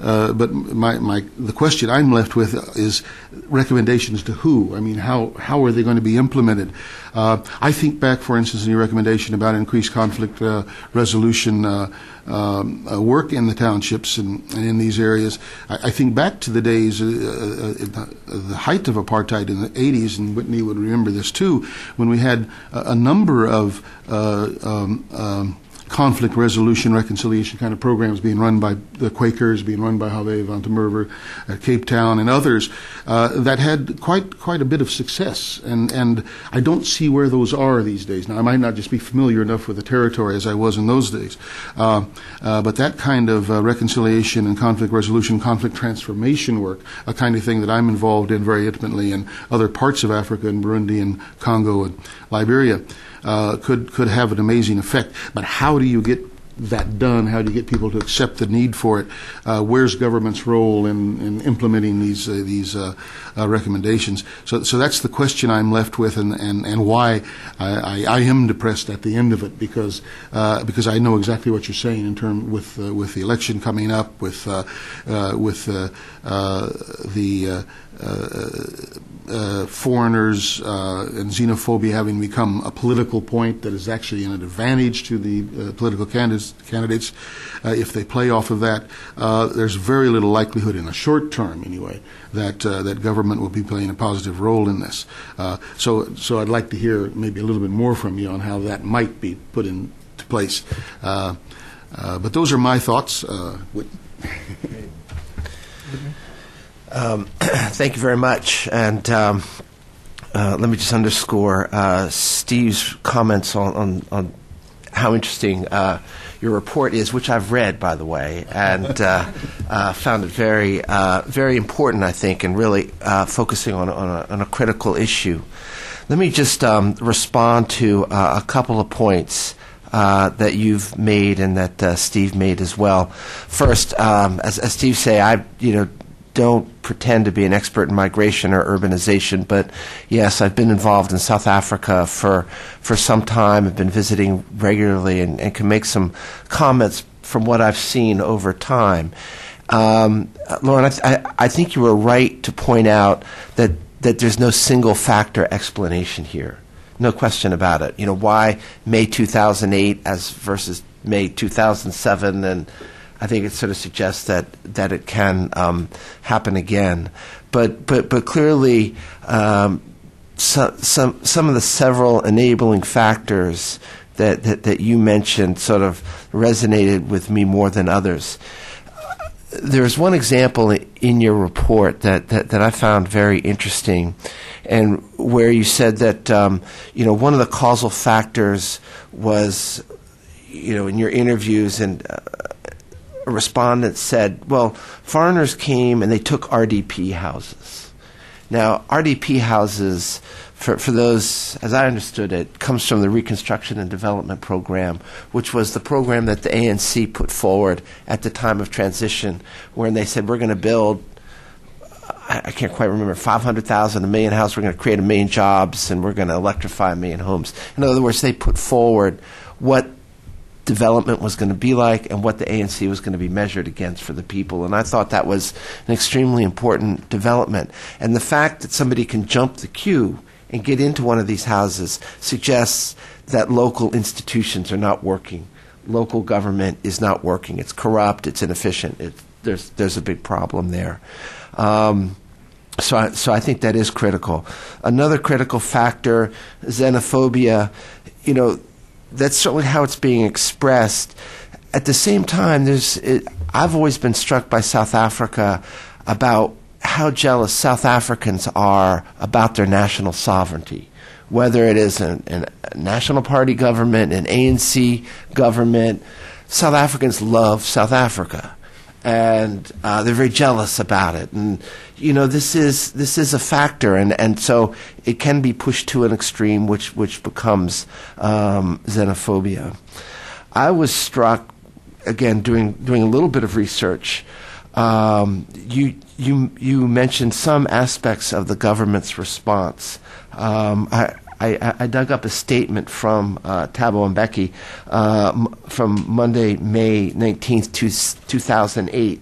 uh, but my, my the question I'm left with is recommendations to who? I mean, how how are they going to be implemented? Uh, I think back, for instance, in your recommendation about increased conflict resolution um, uh, work in the townships and, and in these areas. I, I, think back to the days, uh, uh, the height of apartheid in the 80s, and Whitney would remember this too, when we had a, a number of um, um, conflict resolution, reconciliation kind of programs being run by the Quakers, being run by Have van der Merwe at Cape Town and others uh, that had quite quite a bit of success. And and I don't see where those are these days. Now I might not just be familiar enough with the territory as I was in those days, uh, uh, but that kind of uh, reconciliation and conflict resolution, conflict transformation work, a kind of thing that I'm involved in very intimately in other parts of Africa, in Burundi and Congo and Liberia uh, could could have an amazing effect. But how do you get that done? How do you get people to accept the need for it? Uh, where's government's role in, in implementing these uh, these uh, uh recommendations? So, so that's the question I'm left with, and, and, and why I, I, I am depressed at the end of it because uh, because I know exactly what you're saying in term with uh, with the election coming up, with with the uh, foreigners uh, and xenophobia having become a political point that is actually an advantage to the uh, political candidates, candidates uh, if they play off of that. Uh, there's very little likelihood in the short term, anyway, that uh, that government will be playing a positive role in this. so, so I'd like to hear maybe a little bit more from you on how that might be put into place. Uh, but those are my thoughts. Uh, (laughs) Um, (clears throat) thank you very much. And um, uh, let me just underscore uh, Steve's comments on, on, on how interesting uh, your report is, which I've read, by the way, and uh, uh, found it very, uh, very important, I think, and really focusing on, on a, on, a, critical issue. Let me just um, respond to a couple of points. Uh, that you've made and that uh, Steve made as well. First, um, as, as, Steve say, I you know don't pretend to be an expert in migration or urbanization, but yes, I've been involved in South Africa for for some time. I've been visiting regularly and, and can make some comments from what I've seen over time. Um, Loren, I, th- I, think you were right to point out that that there's no single factor explanation here. No question about it. You know why May 2008 as versus May 2007 and I think it sort of suggests that that it can um, happen again. But but but clearly, um, so, some some of the several enabling factors that, that that you mentioned sort of resonated with me more than others. There's one example in your report that, that, that I found very interesting, and where you said that um, you know one of the causal factors was you know in your interviews and uh, a respondent said, well, foreigners came and they took RDP houses. Now, RDP houses, for, for those, as I understood it, comes from the Reconstruction and Development Program, which was the program that the ANC put forward at the time of transition, when they said, we're going to build I can't quite remember, 500,000, a million houses, we're going to create a million jobs, and we're going to electrify a million homes. In other words, they put forward what development was going to be like and what the ANC was going to be measured against for the people. And I thought that was an extremely important development. And the fact that somebody can jump the queue and get into one of these houses suggests that local institutions are not working. Local government is not working. It's corrupt. It's inefficient. It, there's there's a big problem there. Um, so I, so I think that is critical. Another critical factor, xenophobia. You know, that's certainly how it's being expressed. At the same time, there's it, I've always been struck by South Africa about how jealous South Africans are about their national sovereignty, whether it is a, a national party government, an ANC government. South Africans love South Africa and uh, they're very jealous about it. And you know, this is this is a factor, and, and so it can be pushed to an extreme, which which becomes um, xenophobia. I was struck again doing doing a little bit of research. Um, you you you mentioned some aspects of the government's response. Um, I, I, I, dug up a statement from uh, Thabo Mbeki uh, m- from Monday, May 19th, two, 2008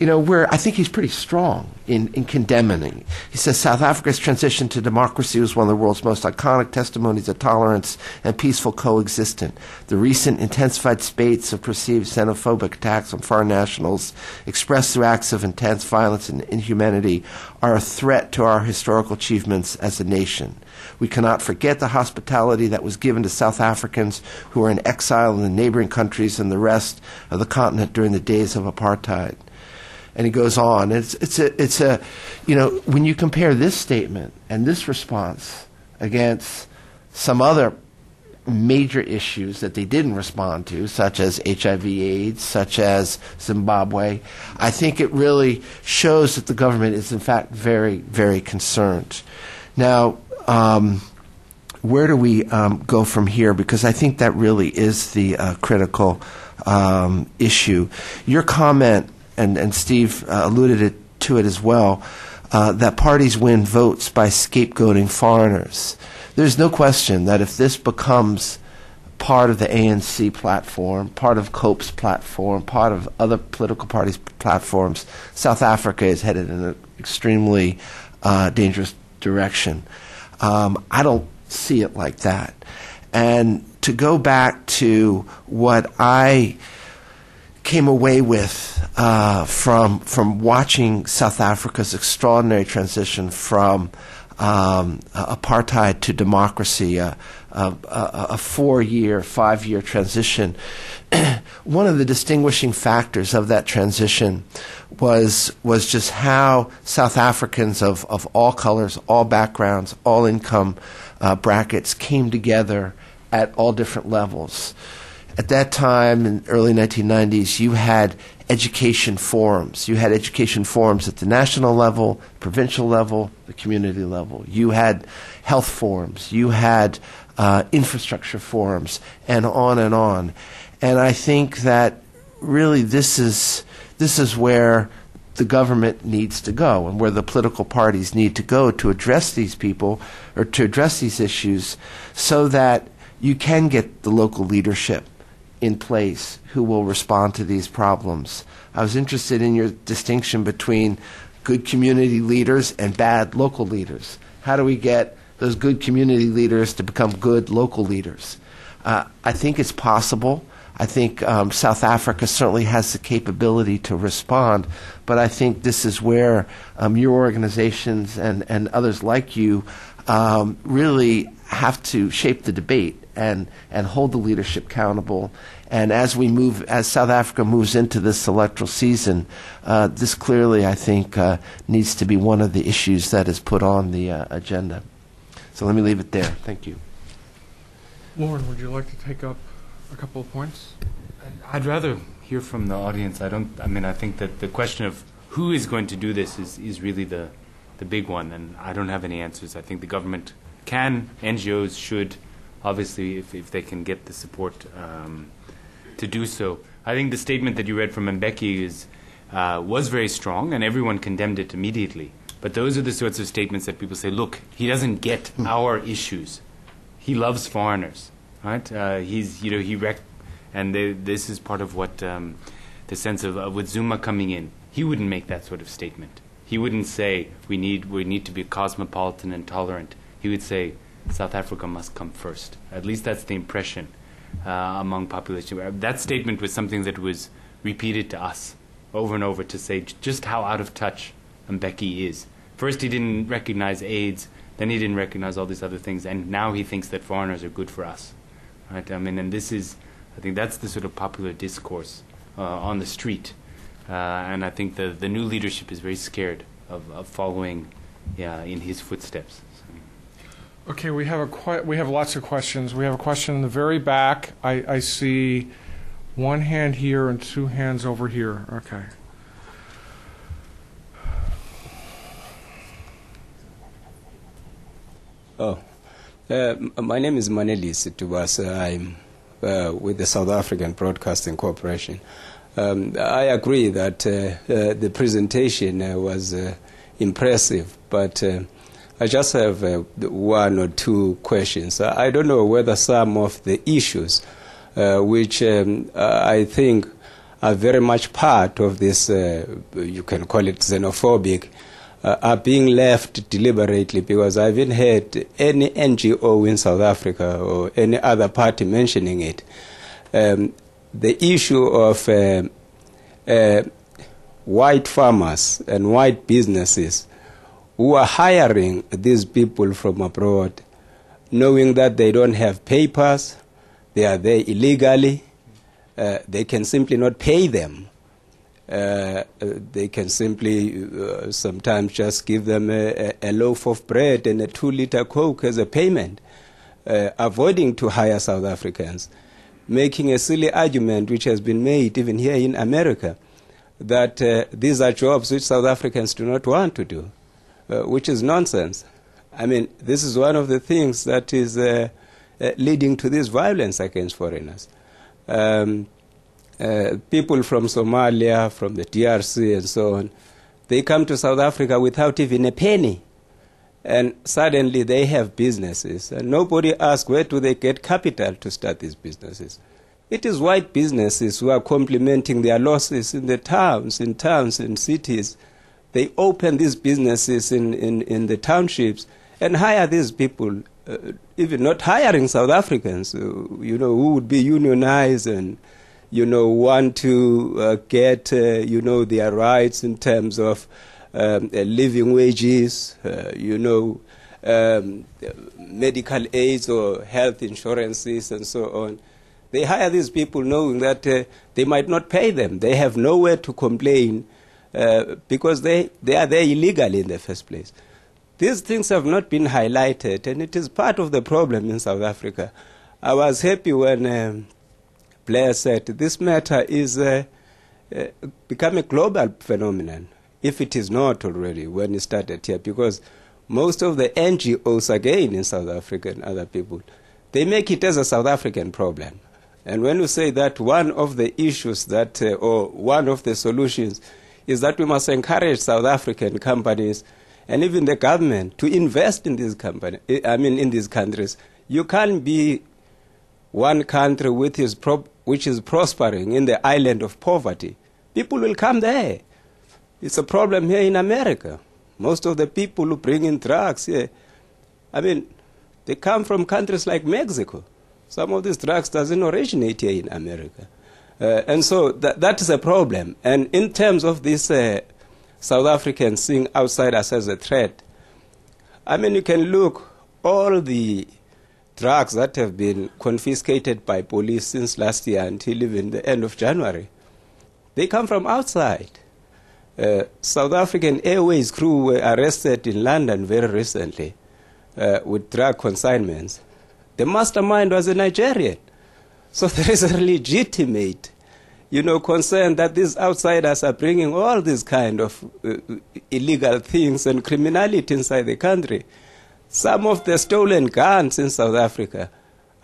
you know, where I think he's pretty strong in, in condemning. He says South Africa's transition to democracy was one of the world's most iconic testimonies of tolerance and peaceful coexistence. The recent intensified spates of perceived xenophobic attacks on foreign nationals, expressed through acts of intense violence and inhumanity, are a threat to our historical achievements as a nation. We cannot forget the hospitality that was given to South Africans who were in exile in the neighboring countries and the rest of the continent during the days of apartheid. And he goes on. It's, it's, a, it's a, you know, when you compare this statement and this response against some other major issues that they didn't respond to, such as HIV/AIDS, such as Zimbabwe, I think it really shows that the government is, in fact, very, very concerned. Now, um, where do we um, go from here? Because I think that really is the uh, critical um, issue. Your comment, and, and Steve uh, alluded it, to it as well, uh, that parties win votes by scapegoating foreigners. There's no question that if this becomes part of the ANC platform, part of COPE's platform, part of other political parties' platforms, South Africa is headed in an extremely uh, dangerous direction. Um, I don't see it like that. And to go back to what I came away with uh, from from watching South Africa's extraordinary transition from um, apartheid to democracy, a, a, a four-year, five-year transition. (clears throat) one of the distinguishing factors of that transition was was just how South Africans of, of all colors, all backgrounds, all income uh, brackets came together at all different levels. At that time, in early 1990s, you had education forums. You had education forums at the national level, provincial level, the community level. You had health forums. You had uh, infrastructure forums, and on and on. And I think that really this is this is where the government needs to go and where the political parties need to go to address these people or to address these issues so that you can get the local leadership in place who will respond to these problems. I was interested in your distinction between good community leaders and bad local leaders. How do we get those good community leaders to become good local leaders? Uh, I think it's possible. I think um, South Africa certainly has the capability to respond, but I think this is where um, your organizations and, and others like you um, really have to shape the debate and, and hold the leadership accountable. And as we move, as South Africa moves into this electoral season, uh, this clearly, I think, uh, needs to be one of the issues that is put on the uh, agenda. So let me leave it there. Thank you. Loren, would you like to take up a couple of points? I'd rather hear from the audience. I don't. I mean, I think that the question of who is going to do this is, is really the the big one, and I don't have any answers. I think the government can, NGOs should, obviously, if if they can get the support um, to do so. I think the statement that you read from Mbeki is uh, was very strong, and everyone condemned it immediately. But those are the sorts of statements that people say, look, he doesn't get our issues. He loves foreigners, right? Uh, he's, you know, he rec- and they, this is part of what um, the sense of with Zuma coming in. He wouldn't make that sort of statement. He wouldn't say we need we need to be cosmopolitan and tolerant. He would say South Africa must come first. At least that's the impression uh, among population. Uh, That statement was something that was repeated to us over and over to say just how out of touch Mbeki is. First, he didn't recognize AIDS, then he didn't recognize all these other things, and now he thinks that foreigners are good for us. Right? I mean, and this is, I think that's the sort of popular discourse uh, on the street. Uh, and I think the, the new leadership is very scared of, of following yeah, in his footsteps. So. Okay, we have a que- we have lots of questions. We have a question in the very back. I, I see one hand here and two hands over here. Okay. Oh, uh, my name is Manelis Tubasa. I'm uh, with the South African Broadcasting Corporation. Um, I agree that uh, uh, the presentation uh, was impressive, but I just have one or two questions. I don't know whether some of the issues, which um, I think are very much part of this, you can call it xenophobic, uh, are being left deliberately because I haven't heard any NGO in South Africa or any other party mentioning it. Um, the issue of uh, uh, white farmers and white businesses who are hiring these people from abroad, knowing that they don't have papers, they are there illegally, uh, they can simply not pay them. Uh, they can simply uh, sometimes just give them a, a, loaf of bread and a two liter Coke as a payment, uh, avoiding to hire South Africans, making a silly argument which has been made even here in America that uh, these are jobs which South Africans do not want to do, uh, which is nonsense. I mean, this is one of the things that is uh, leading to this violence against foreigners. Um, uh, people from Somalia, from the DRC, and so on, they come to South Africa without even a penny. And suddenly they have businesses. And nobody asks where do they get capital to start these businesses. It is white businesses who are complementing their losses in the towns, in towns and cities. They open these businesses in, in, in the townships and hire these people, uh, even not hiring South Africans, uh, you know, who would be unionized and, you know, want to uh, get, uh, you know, their rights in terms of um, uh, living wages, uh, you know, um, medical aids or health insurances and so on. They hire these people knowing that uh, they might not pay them. They have nowhere to complain because they, they are there illegally in the first place. These things have not been highlighted, and it is part of the problem in South Africa. I was happy when um, Blair said this matter is uh, uh, become a global phenomenon, if it is not already when it started here, because most of the NGOs, again in South Africa and other people, they make it as a South African problem. And when you say that one of the issues that, uh, or one of the solutions, is that we must encourage South African companies and even the government to invest in these companies. I mean, in these countries, you can't be one country with is, pro- which is prospering in the island of poverty. People will come there. It's a problem here in America. Most of the people who bring in drugs here, I mean, they come from countries like Mexico. Some of these drugs doesn't originate here in America. Uh, and so that, that is a problem. And in terms of this uh, South African seeing outsiders as a threat, I mean, you can look all the drugs that have been confiscated by police since last year until even the end of January, they come from outside. Uh, South African Airways crew were arrested in London very recently uh, with drug consignments. The mastermind was a Nigerian. (laughs) So there is a legitimate, you know, concern that these outsiders are bringing all these kind of uh, illegal things and criminality inside the country. Some of the stolen guns in South Africa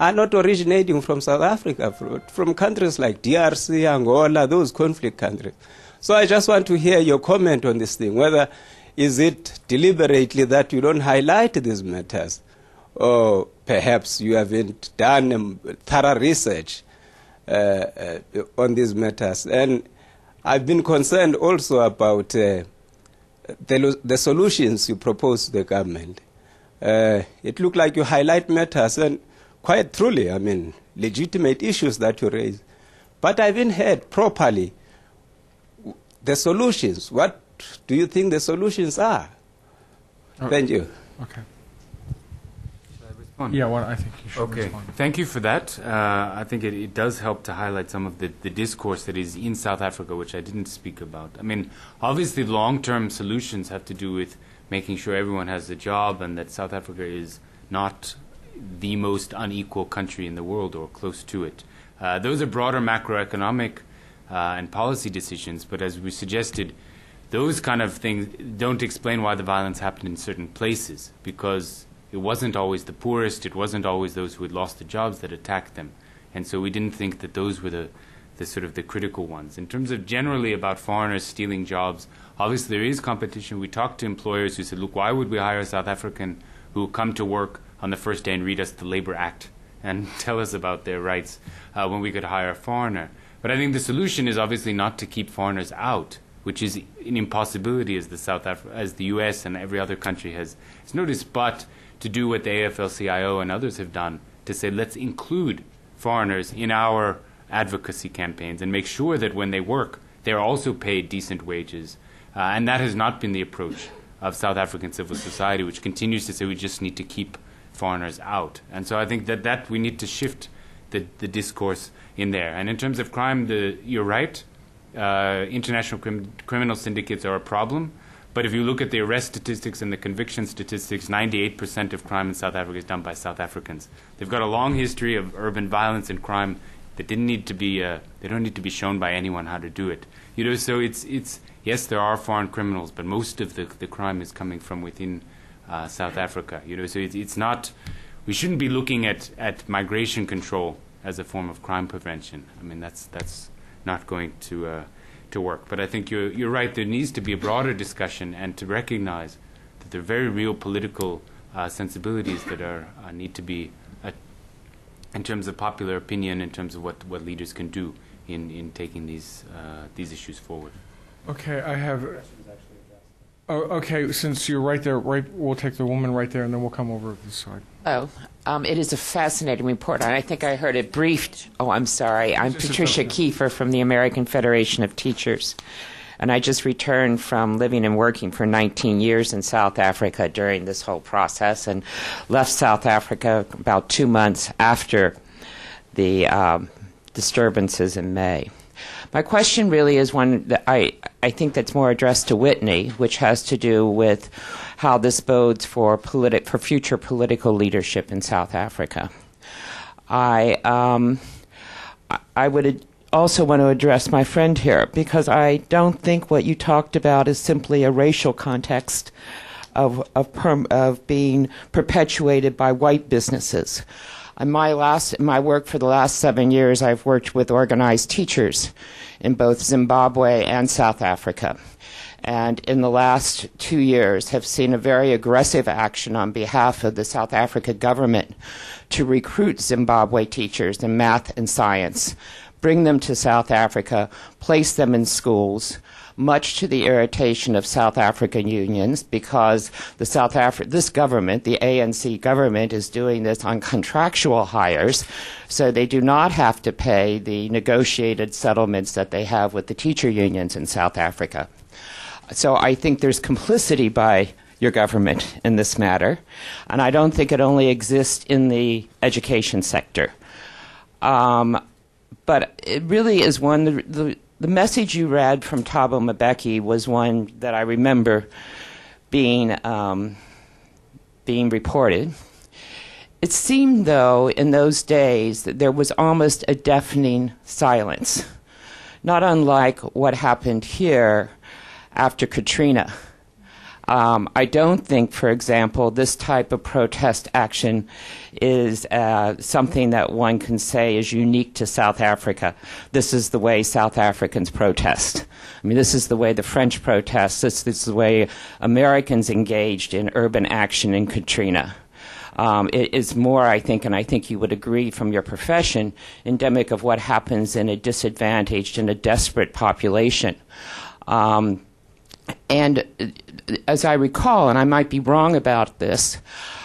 are not originating from South Africa, from countries like DRC, Angola, those conflict countries. So I just want to hear your comment on this thing, whether is it deliberately that you don't highlight these matters, or perhaps you haven't done um, thorough research uh, uh, on these matters. And I've been concerned also about uh, the, the solutions you propose to the government. Uh, it looked like you highlight matters, and quite truly, I mean, legitimate issues that you raise. But I haven't heard properly the solutions. What do you think the solutions are? Uh, Thank you. Okay. Should I respond? Yeah, well, I think you should Okay, respond. thank you for that. Uh, I think it, it does help to highlight some of the, the discourse that is in South Africa, which I didn't speak about. I mean, obviously, long term solutions have to do with making sure everyone has a job and that South Africa is not the most unequal country in the world or close to it. Uh, those are broader macroeconomic uh, and policy decisions, but as we suggested, those kind of things don't explain why the violence happened in certain places because it wasn't always the poorest, it wasn't always those who had lost their jobs that attacked them. And so we didn't think that those were the, the sort of the critical ones. In terms of generally about foreigners stealing jobs, obviously there is competition. We talked to employers who said, look, why would we hire a South African who come to work on the first day and read us the Labor Act and (laughs) tell us about their rights uh, when we could hire a foreigner? But I think the solution is obviously not to keep foreigners out, which is an impossibility as the South Af- as the U.S. and every other country has, has noticed, but to do what the AFL-CIO and others have done to say let's include foreigners in our advocacy campaigns and make sure that when they work, they're also paid decent wages. Uh, and that has not been the approach of South African civil society, which continues to say we just need to keep foreigners out. And so I think that, that we need to shift the, the discourse in there. And in terms of crime, the, you're right. Uh, international crim- criminal syndicates are a problem. But if you look at the arrest statistics and the conviction statistics, 98% of crime in South Africa is done by South Africans. They've got a long history of urban violence and crime that didn't need to be. Uh, they don't need to be shown by anyone how to do it. You know, so it's it's yes, there are foreign criminals, but most of the the crime is coming from within uh, South Africa. You know, so it's it's not. We shouldn't be looking at at migration control as a form of crime prevention. I mean, that's that's not going to. Uh, to work. But I think you're, you're right. There needs to be a broader discussion and to recognize that there are very real political uh, sensibilities that are uh, need to be, uh, in terms of popular opinion, in terms of what, what leaders can do in, in taking these uh, these issues forward. Okay, I have. Oh, okay. Since you're right there, right, we'll take the woman right there, and then we'll come over to this side. Oh, um, it is a fascinating report, and I think I heard it briefed. Oh, I'm sorry. I'm is Patricia. Kiefer from the American Federation of Teachers, and I just returned from living and working for 19 years in South Africa during this whole process, and left South Africa about two months after the um, disturbances in May. My question really is one that I, I think that's more addressed to Whitney, which has to do with how this bodes for, politi- for future political leadership in South Africa. I, um, I would also want to address my friend here because I don't think what you talked about is simply a racial context of, of, perm, of being perpetuated by white businesses. My last my work for the last seven years, I've worked with organized teachers in both Zimbabwe and South Africa. And in the last two years, have seen a very aggressive action on behalf of the South Africa government to recruit Zimbabwe teachers in math and science, bring them to South Africa, place them in schools, much to the irritation of South African unions because the South Afri- this government, the ANC government, is doing this on contractual hires, so they do not have to pay the negotiated settlements that they have with the teacher unions in South Africa. So I think there's complicity by your government in this matter, and I don't think it only exists in the education sector. Um, but it really is one the, the the message you read from Thabo Mbeki was one that I remember being um, being reported. It seemed, though, in those days that there was almost a deafening silence, not unlike what happened here after Katrina. Um, I don't think, for example, this type of protest action is uh, something that one can say is unique to South Africa. This is the way South Africans protest. I mean, this is the way the French protest. This, this is the way Americans engaged in urban action in Katrina. Um, it is more, I think, and I think you would agree from your profession, endemic of what happens in a disadvantaged and a desperate population. Um, and as I recall, and I might be wrong about this,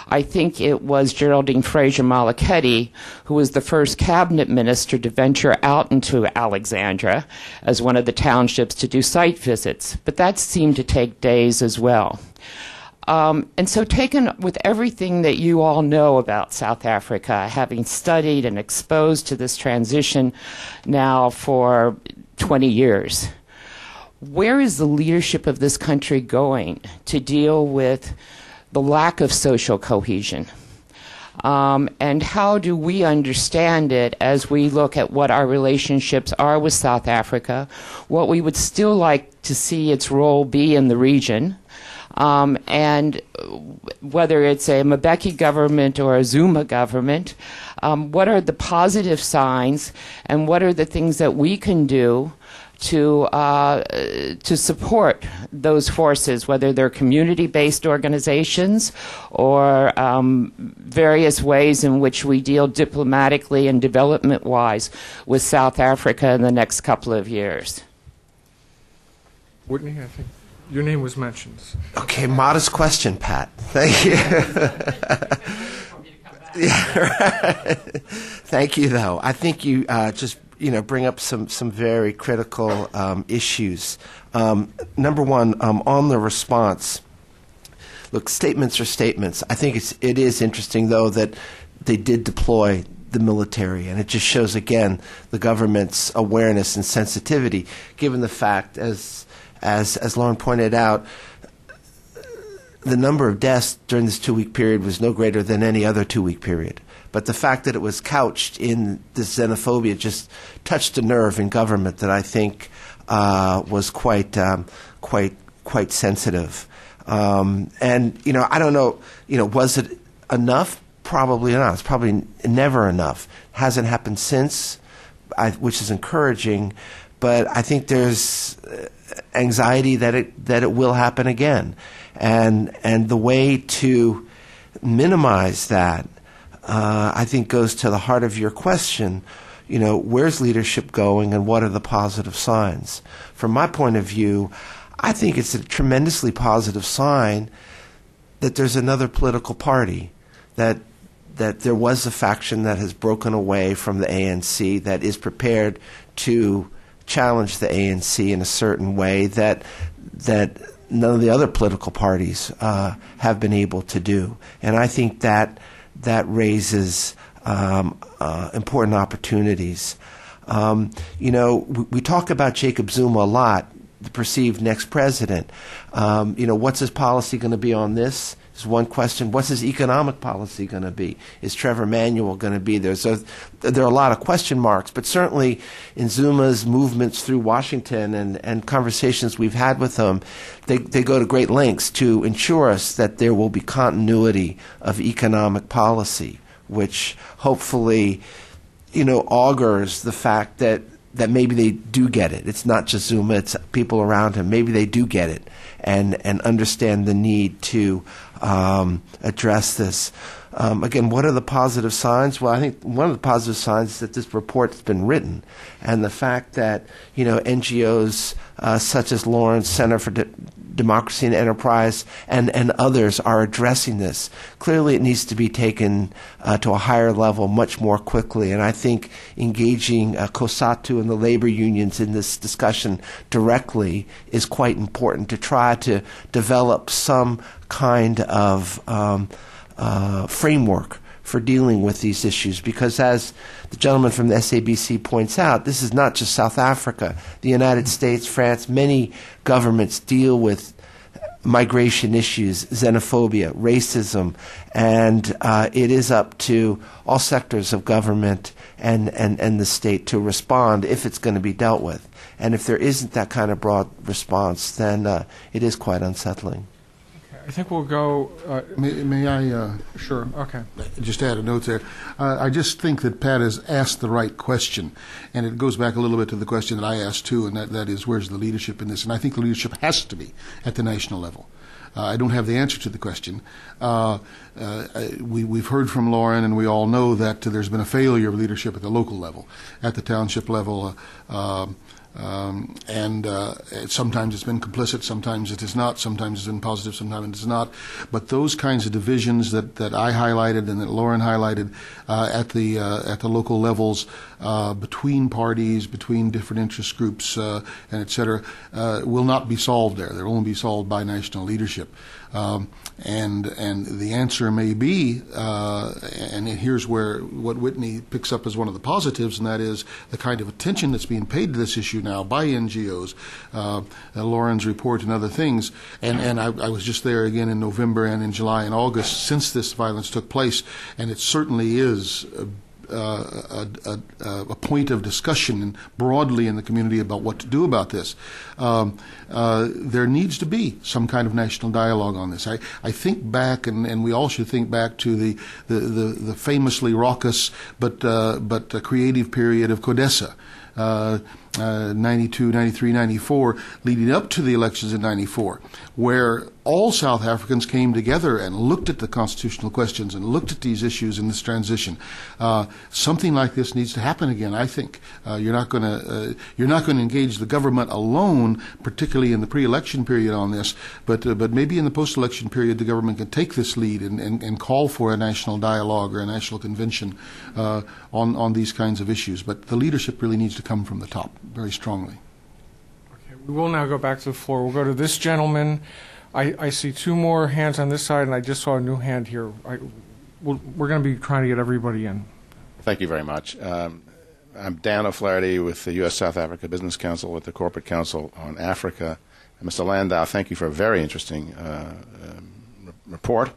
I think it was Geraldine Fraser Moleketi who was the first cabinet minister to venture out into Alexandra as one of the townships to do site visits. But that seemed to take days as well. Um, and so, taken with everything that you all know about South Africa, having studied and exposed to this transition now for 20 years, where is the leadership of this country going to deal with the lack of social cohesion? Um, and how do we understand it as we look at what our relationships are with South Africa, what we would still like to see its role be in the region, um, and whether it's a Mbeki government or a Zuma government, um, what are the positive signs and what are the things that we can do to uh, to support those forces, whether they're community-based organizations or um, various ways in which we deal diplomatically and development-wise with South Africa in the next couple of years. Whitney, I think your name was mentioned. Okay, modest question, Pat. Thank you. (laughs) (laughs) yeah, right. Thank you, though. I think you uh, just you know bring up some some very critical um, issues. Um, number one, um, on the response. Look, statements are statements. I think it's it is interesting though that they did deploy the military, and it just shows again the government's awareness and sensitivity, given the fact, as as as Loren pointed out, the number of deaths during this two week period was no greater than any other two week period. But the fact that it was couched in this xenophobia just touched a nerve in government that I think uh, was quite um, quite quite sensitive. Um, and you know, I don't know. You know, was it enough? Probably not. It's probably never enough. Hasn't happened since, I, which is encouraging. But I think there's uh, anxiety that it that it will happen again, and and the way to minimize that uh, I think goes to the heart of your question. You know, where's leadership going and what are the positive signs? From my point of view, I think it's a tremendously positive sign that there's another political party, that that there was a faction that has broken away from the ANC that is prepared to challenge the ANC in a certain way that that none of the other political parties uh, have been able to do, and I think that that raises um, uh, important opportunities. Um, you know, we, we, talk about Jacob Zuma a lot, the perceived next president. Um, you know, what's his policy going to be on this? Is one question. What's his economic policy going to be? Is Trevor Manuel going to be there? So there are a lot of question marks, but certainly in Zuma's movements through Washington and, and conversations we've had with him, they, they go to great lengths to ensure us that there will be continuity of economic policy, which hopefully, you know, augurs the fact that that maybe they do get it. It's not just Zuma, it's people around him. Maybe they do get it and, and understand the need to um, address this. Um, again, what are the positive signs? Well, I think one of the positive signs is that this report's been written, and the fact that you know NGOs uh, such as Lawrence Center for De- Democracy and Enterprise and, and others are addressing this. Clearly, it needs to be taken uh, to a higher level much more quickly, and I think engaging uh, COSATU and the labor unions in this discussion directly is quite important to try to develop some kind of um, uh, framework for dealing with these issues because, as the gentleman from the SABC points out, this is not just South Africa. The United States, France, many governments deal with migration issues, xenophobia, racism, and uh, it is up to all sectors of government and, and, and the state to respond if it's going to be dealt with. And if there isn't that kind of broad response, then uh, it is quite unsettling. I think we'll go. Uh, may, may, I? Uh, sure. Okay. Just add a note there. Uh, I just think that Pat has asked the right question, and it goes back a little bit to the question that I asked too, and that, that is, where's the leadership in this? And I think the leadership has to be at the national level. Uh, I don't have the answer to the question. Uh, uh, we, we've heard from Loren, and we all know that there's been a failure of leadership at the local level, at the township level. Um, um, and uh, sometimes it's been complicit, sometimes it is not, sometimes it's been positive, sometimes it is not. But those kinds of divisions that, that I highlighted and that Loren highlighted uh, at the uh, at the local levels uh, between parties, between different interest groups, uh, and et cetera, uh, will not be solved there. They'll only be solved by national leadership. Um, and and the answer may be, uh, and here's where what Whitney picks up as one of the positives, and that is the kind of attention that's being paid to this issue now by NGOs, uh, Loren's report and other things. And and I, I, was just there again in November and in July and August since this violence took place, and it certainly is uh, a, a, a, point of discussion broadly in the community about what to do about this. Um, uh, there needs to be some kind of national dialogue on this. I, I think back, and, and we all should think back to the, the, the, the famously raucous but, uh, but creative period of CODESA. Uh, uh, 92, 93, 94, leading up to the elections in 94, where all South Africans came together and looked at the constitutional questions and looked at these issues in this transition. Uh, something like this needs to happen again. I think uh, you're not going to uh, you're not going to engage the government alone, particularly in the pre-election period on this, but uh, but maybe in the post-election period, the government can take this lead and, and, and call for a national dialogue or a national convention uh, on on these kinds of issues. But the leadership really needs to come from the top very strongly. Okay, we will now go back to the floor. We'll go to this gentleman. I, I see two more hands on this side, and I just saw a new hand here. I, we'll, we're going to be trying to get everybody in. Thank you very much. Um, I'm Dan O'Flaherty with the U.S. South Africa Business Council with the Corporate Council on Africa. And Mr. Landau, thank you for a very interesting uh, uh, report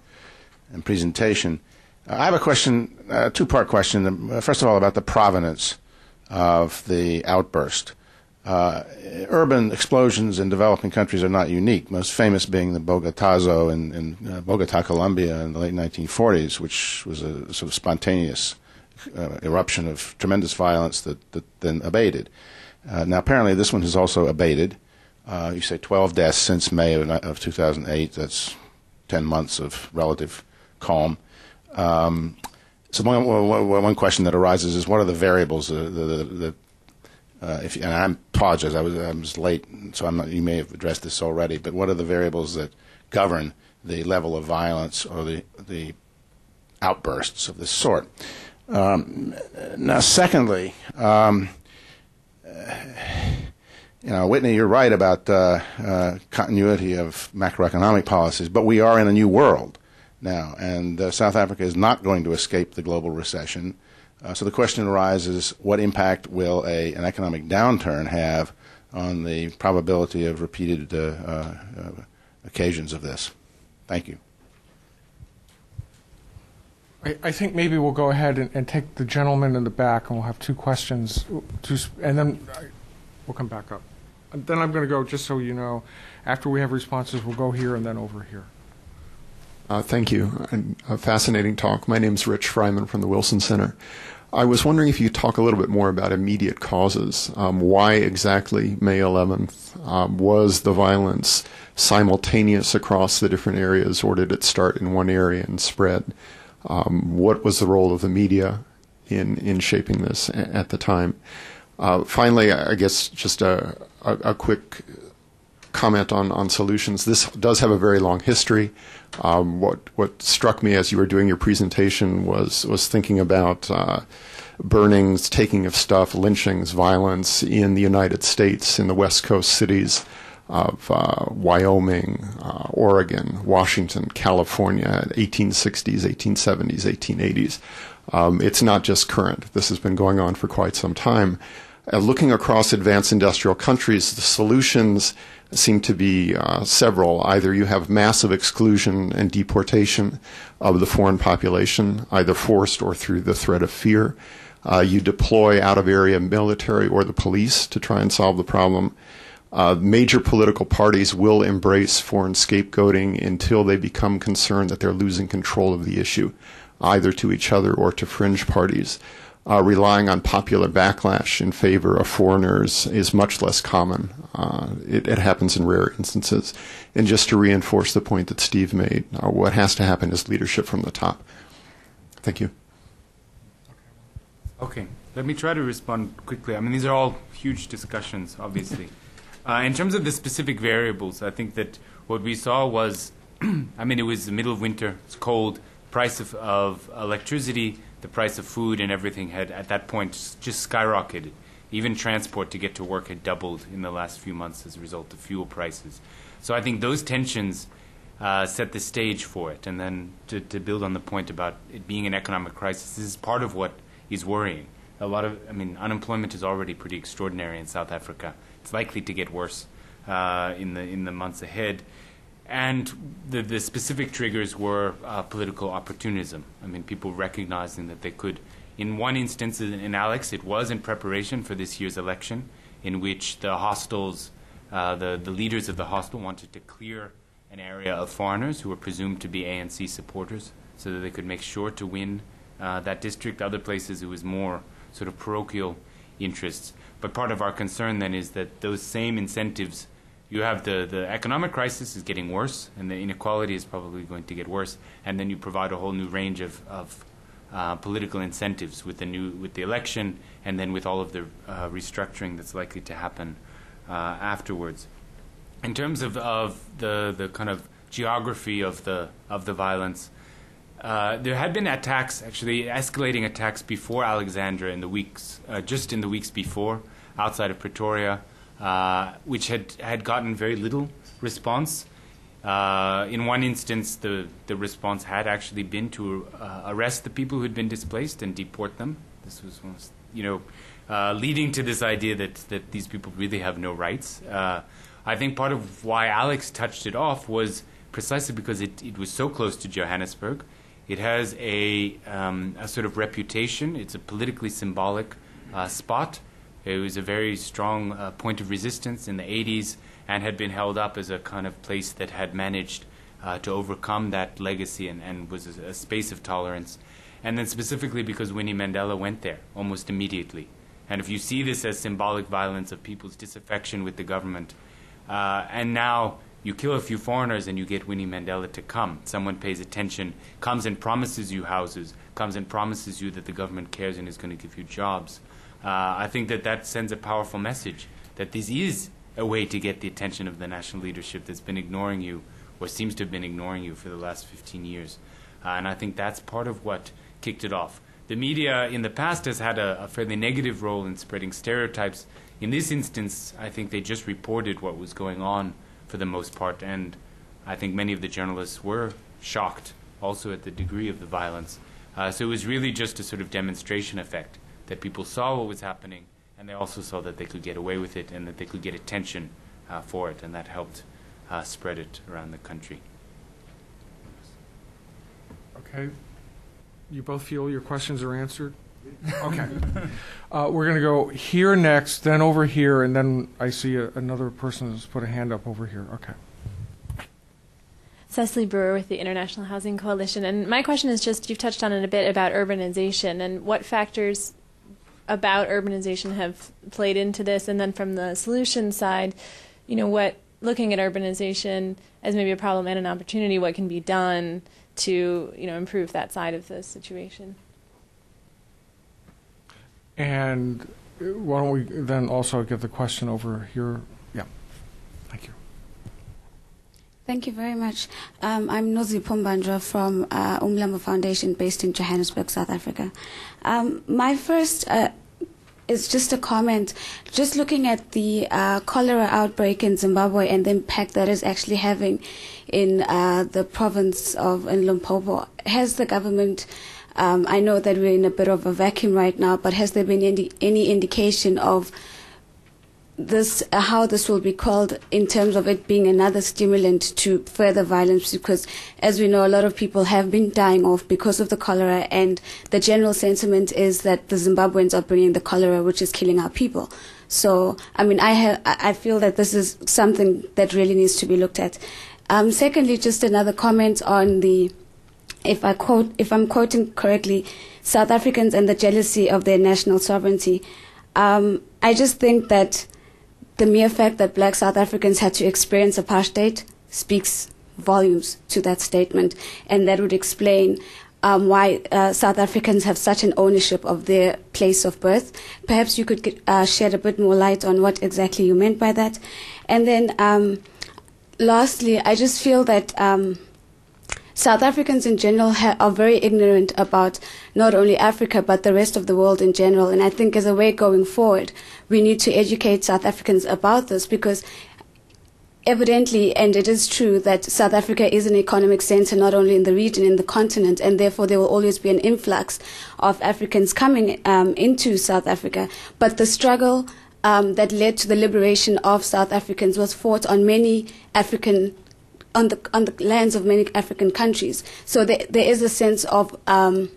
and presentation. Uh, I have a question, a two-part question. Uh, first of all, about the provenance of the outburst. Uh, urban explosions in developing countries are not unique, most famous being the Bogotazo in, in uh, Bogota, Colombia in the late 1940s, which was a sort of spontaneous uh, eruption of tremendous violence that, that then abated. Uh, now, apparently, this one has also abated. Uh, you say 12 deaths since May of, of 2008. That's 10 months of relative calm. Um, so one, one, one, question that arises is what are the variables that, uh, if, and I apologize, I was, I was late, so I'm not, you may have addressed this already, but what are the variables that govern the level of violence or the, the outbursts of this sort? Um, now, secondly, um, you know, Whitney, you're right about uh, uh, continuity of macroeconomic policies, but we are in a new world now, and uh, South Africa is not going to escape the global recession. Uh, so the question arises what impact will a, an economic downturn have on the probability of repeated uh, uh, occasions of this? Thank you. I, I think maybe we'll go ahead and, and take the gentleman in the back, and we'll have two questions, two, and then we'll come back up. And then I'm going to go, just so you know, after we have responses, we'll go here and then over here. Uh, thank you. And a fascinating talk. My name is Rich Fryman from the Wilson Center. I was wondering if you talk a little bit more about immediate causes. Um, why exactly May 11th? Um, was the violence simultaneous across the different areas, or did it start in one area and spread? Um, what was the role of the media in in shaping this at the time? Uh, finally, I guess just a, a, a quick comment on, on solutions. This does have a very long history. Um, what what struck me as you were doing your presentation was was thinking about uh, burnings, taking of stuff, lynchings, violence in the United States in the West Coast cities of uh, Wyoming, uh, Oregon, Washington, California, 1860s, 1870s, 1880s. Um, it's not just current. This has been going on for quite some time. Uh, looking across advanced industrial countries, the solutions seem to be uh, several. Either you have massive exclusion and deportation of the foreign population, either forced or through the threat of fear. Uh, you deploy out of area military or the police to try and solve the problem. Uh, major political parties will embrace foreign scapegoating until they become concerned that they're losing control of the issue, either to each other or to fringe parties. Uh, relying on popular backlash in favor of foreigners is much less common. Uh, it, it, happens in rare instances. And just to reinforce the point that Steve made, uh, what has to happen is leadership from the top. Thank you. Okay, let me try to respond quickly. I mean, these are all huge discussions, obviously. (laughs) Uh, in terms of the specific variables, I think that what we saw was, (clears throat) I mean, it was the middle of winter, it's cold, price of, of electricity, the price of food and everything had at that point just skyrocketed. Even transport to get to work had doubled in the last few months as a result of fuel prices. So I think those tensions uh, set the stage for it. And then to, to build on the point about it being an economic crisis, this is part of what is worrying. A lot of, I mean, unemployment is already pretty extraordinary in South Africa. It's likely to get worse uh, in the in the months ahead. And the, the specific triggers were uh, political opportunism. I mean, people recognizing that they could. In one instance, in, Alex, it was in preparation for this year's election, in which the hostels, uh, the, the leaders of the hostel wanted to clear an area of foreigners who were presumed to be ANC supporters so that they could make sure to win uh, that district. Other places, it was more sort of parochial interests. But part of our concern then is that those same incentives you have the, the economic crisis is getting worse, and the inequality is probably going to get worse. And then you provide a whole new range of, of uh, political incentives with the new with the election, and then with all of the uh, restructuring that's likely to happen uh, afterwards. In terms of, of the the kind of geography of the of the violence, uh, there had been attacks, actually escalating attacks before Alexandra in the weeks, uh, just in the weeks before, outside of Pretoria uh, which had, had gotten very little response. Uh, in one instance, the, the response had actually been to uh, arrest the people who had been displaced and deport them. This was, you know, uh, leading to this idea that, that these people really have no rights. Uh, I think part of why Alex touched it off was precisely because it, it was so close to Johannesburg. It has a, um, a sort of reputation. It's a politically symbolic spot. It was a very strong uh, point of resistance in the 80s and had been held up as a kind of place that had managed uh, to overcome that legacy and, and was a, a, space of tolerance. And then specifically because Winnie Mandela went there almost immediately. And if you see this as symbolic violence of people's disaffection with the government, uh, and now you kill a few foreigners and you get Winnie Mandela to come. Someone pays attention, comes and promises you houses, comes and promises you that the government cares and is going to give you jobs. Uh, I think that that sends a powerful message that this is a way to get the attention of the national leadership that's been ignoring you or seems to have been ignoring you for the last 15 years. Uh, and I think that's part of what kicked it off. The media in the past has had a, a, fairly negative role in spreading stereotypes. In this instance, I think they just reported what was going on for the most part, and I think many of the journalists were shocked also at the degree of the violence. Uh, so it was really just a sort of demonstration effect that people saw what was happening, and they also saw that they could get away with it and that they could get attention uh, for it, and that helped uh, spread it around the country. Okay. You both feel your questions are answered? (laughs) Okay. Uh, We're going to go here next, then over here, and then I see a- another person has put a hand up over here. Okay. Cecily Brewer with the International Housing Coalition. And my question is just you've touched on it a bit about urbanization and what factors about urbanization have played into this. And then from the solution side, you know, what, looking at urbanization as maybe a problem and an opportunity, what can be done to, you know, improve that side of the situation? And why don't we then also get the question over here? Yeah. Thank you. Thank you very much. Um, I'm Nozi Pumbandra from uh, Foundation based in Johannesburg, South Africa. Um, my first uh, is just a comment. Just looking at the uh, cholera outbreak in Zimbabwe and the impact that is actually having in uh, the province of in Limpopo, has the government um, I know that we're in a bit of a vacuum right now, but has there been any, any indication of this, how this will be called in terms of it being another stimulant to further violence? Because, as we know, a lot of people have been dying off because of the cholera, and the general sentiment is that the Zimbabweans are bringing the cholera, which is killing our people. So, I mean, I have, I feel that this is something that really needs to be looked at. Um, secondly, just another comment on the if I quote, if I'm quoting correctly, South Africans and the jealousy of their national sovereignty. Um, I just think that the mere fact that black South Africans had to experience apartheid speaks volumes to that statement, and that would explain um, why uh, South Africans have such an ownership of their place of birth. Perhaps you could get, uh, shed a bit more light on what exactly you meant by that. And then, um, lastly, I just feel that. Um, South Africans in general ha- are very ignorant about not only Africa but the rest of the world in general. And I think as a way going forward, we need to educate South Africans about this because evidently, and it is true that South Africa is an economic center not only in the region, in the continent, and therefore there will always be an influx of Africans coming um, into South Africa. But the struggle um, that led to the liberation of South Africans was fought on many African on the on the lands of many African countries. So there, there is a sense of um,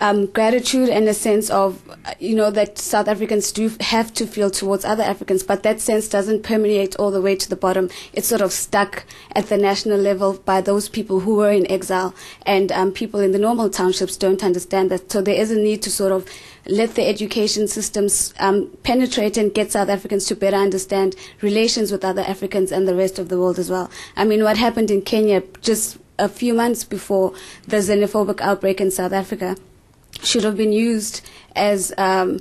um, gratitude and a sense of you know that South Africans do have to feel towards other Africans, but that sense doesn't permeate all the way to the bottom. It's sort of stuck at the national level by those people who were in exile, and um, people in the normal townships don't understand that. So there is a need to sort of let the education systems um, penetrate and get South Africans to better understand relations with other Africans and the rest of the world as well. I mean, what happened in Kenya just a few months before the xenophobic outbreak in South Africa should have been used as um,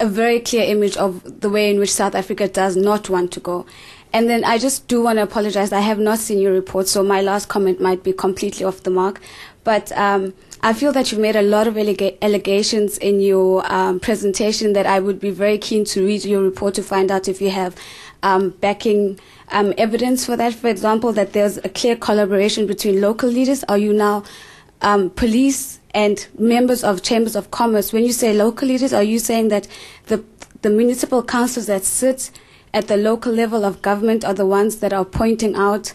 a very clear image of the way in which South Africa does not want to go. And then I just do want to apologize. I have not seen your report, so my last comment might be completely off the mark. But um, I feel that you've made a lot of allega- allegations in your um, presentation that I would be very keen to read your report to find out if you have um, backing um, evidence for that. For example, that there's a clear collaboration between local leaders. Are you now um, police and members of chambers of commerce? When you say local leaders, are you saying that the the municipal councils that sit at the local level of government are the ones that are pointing out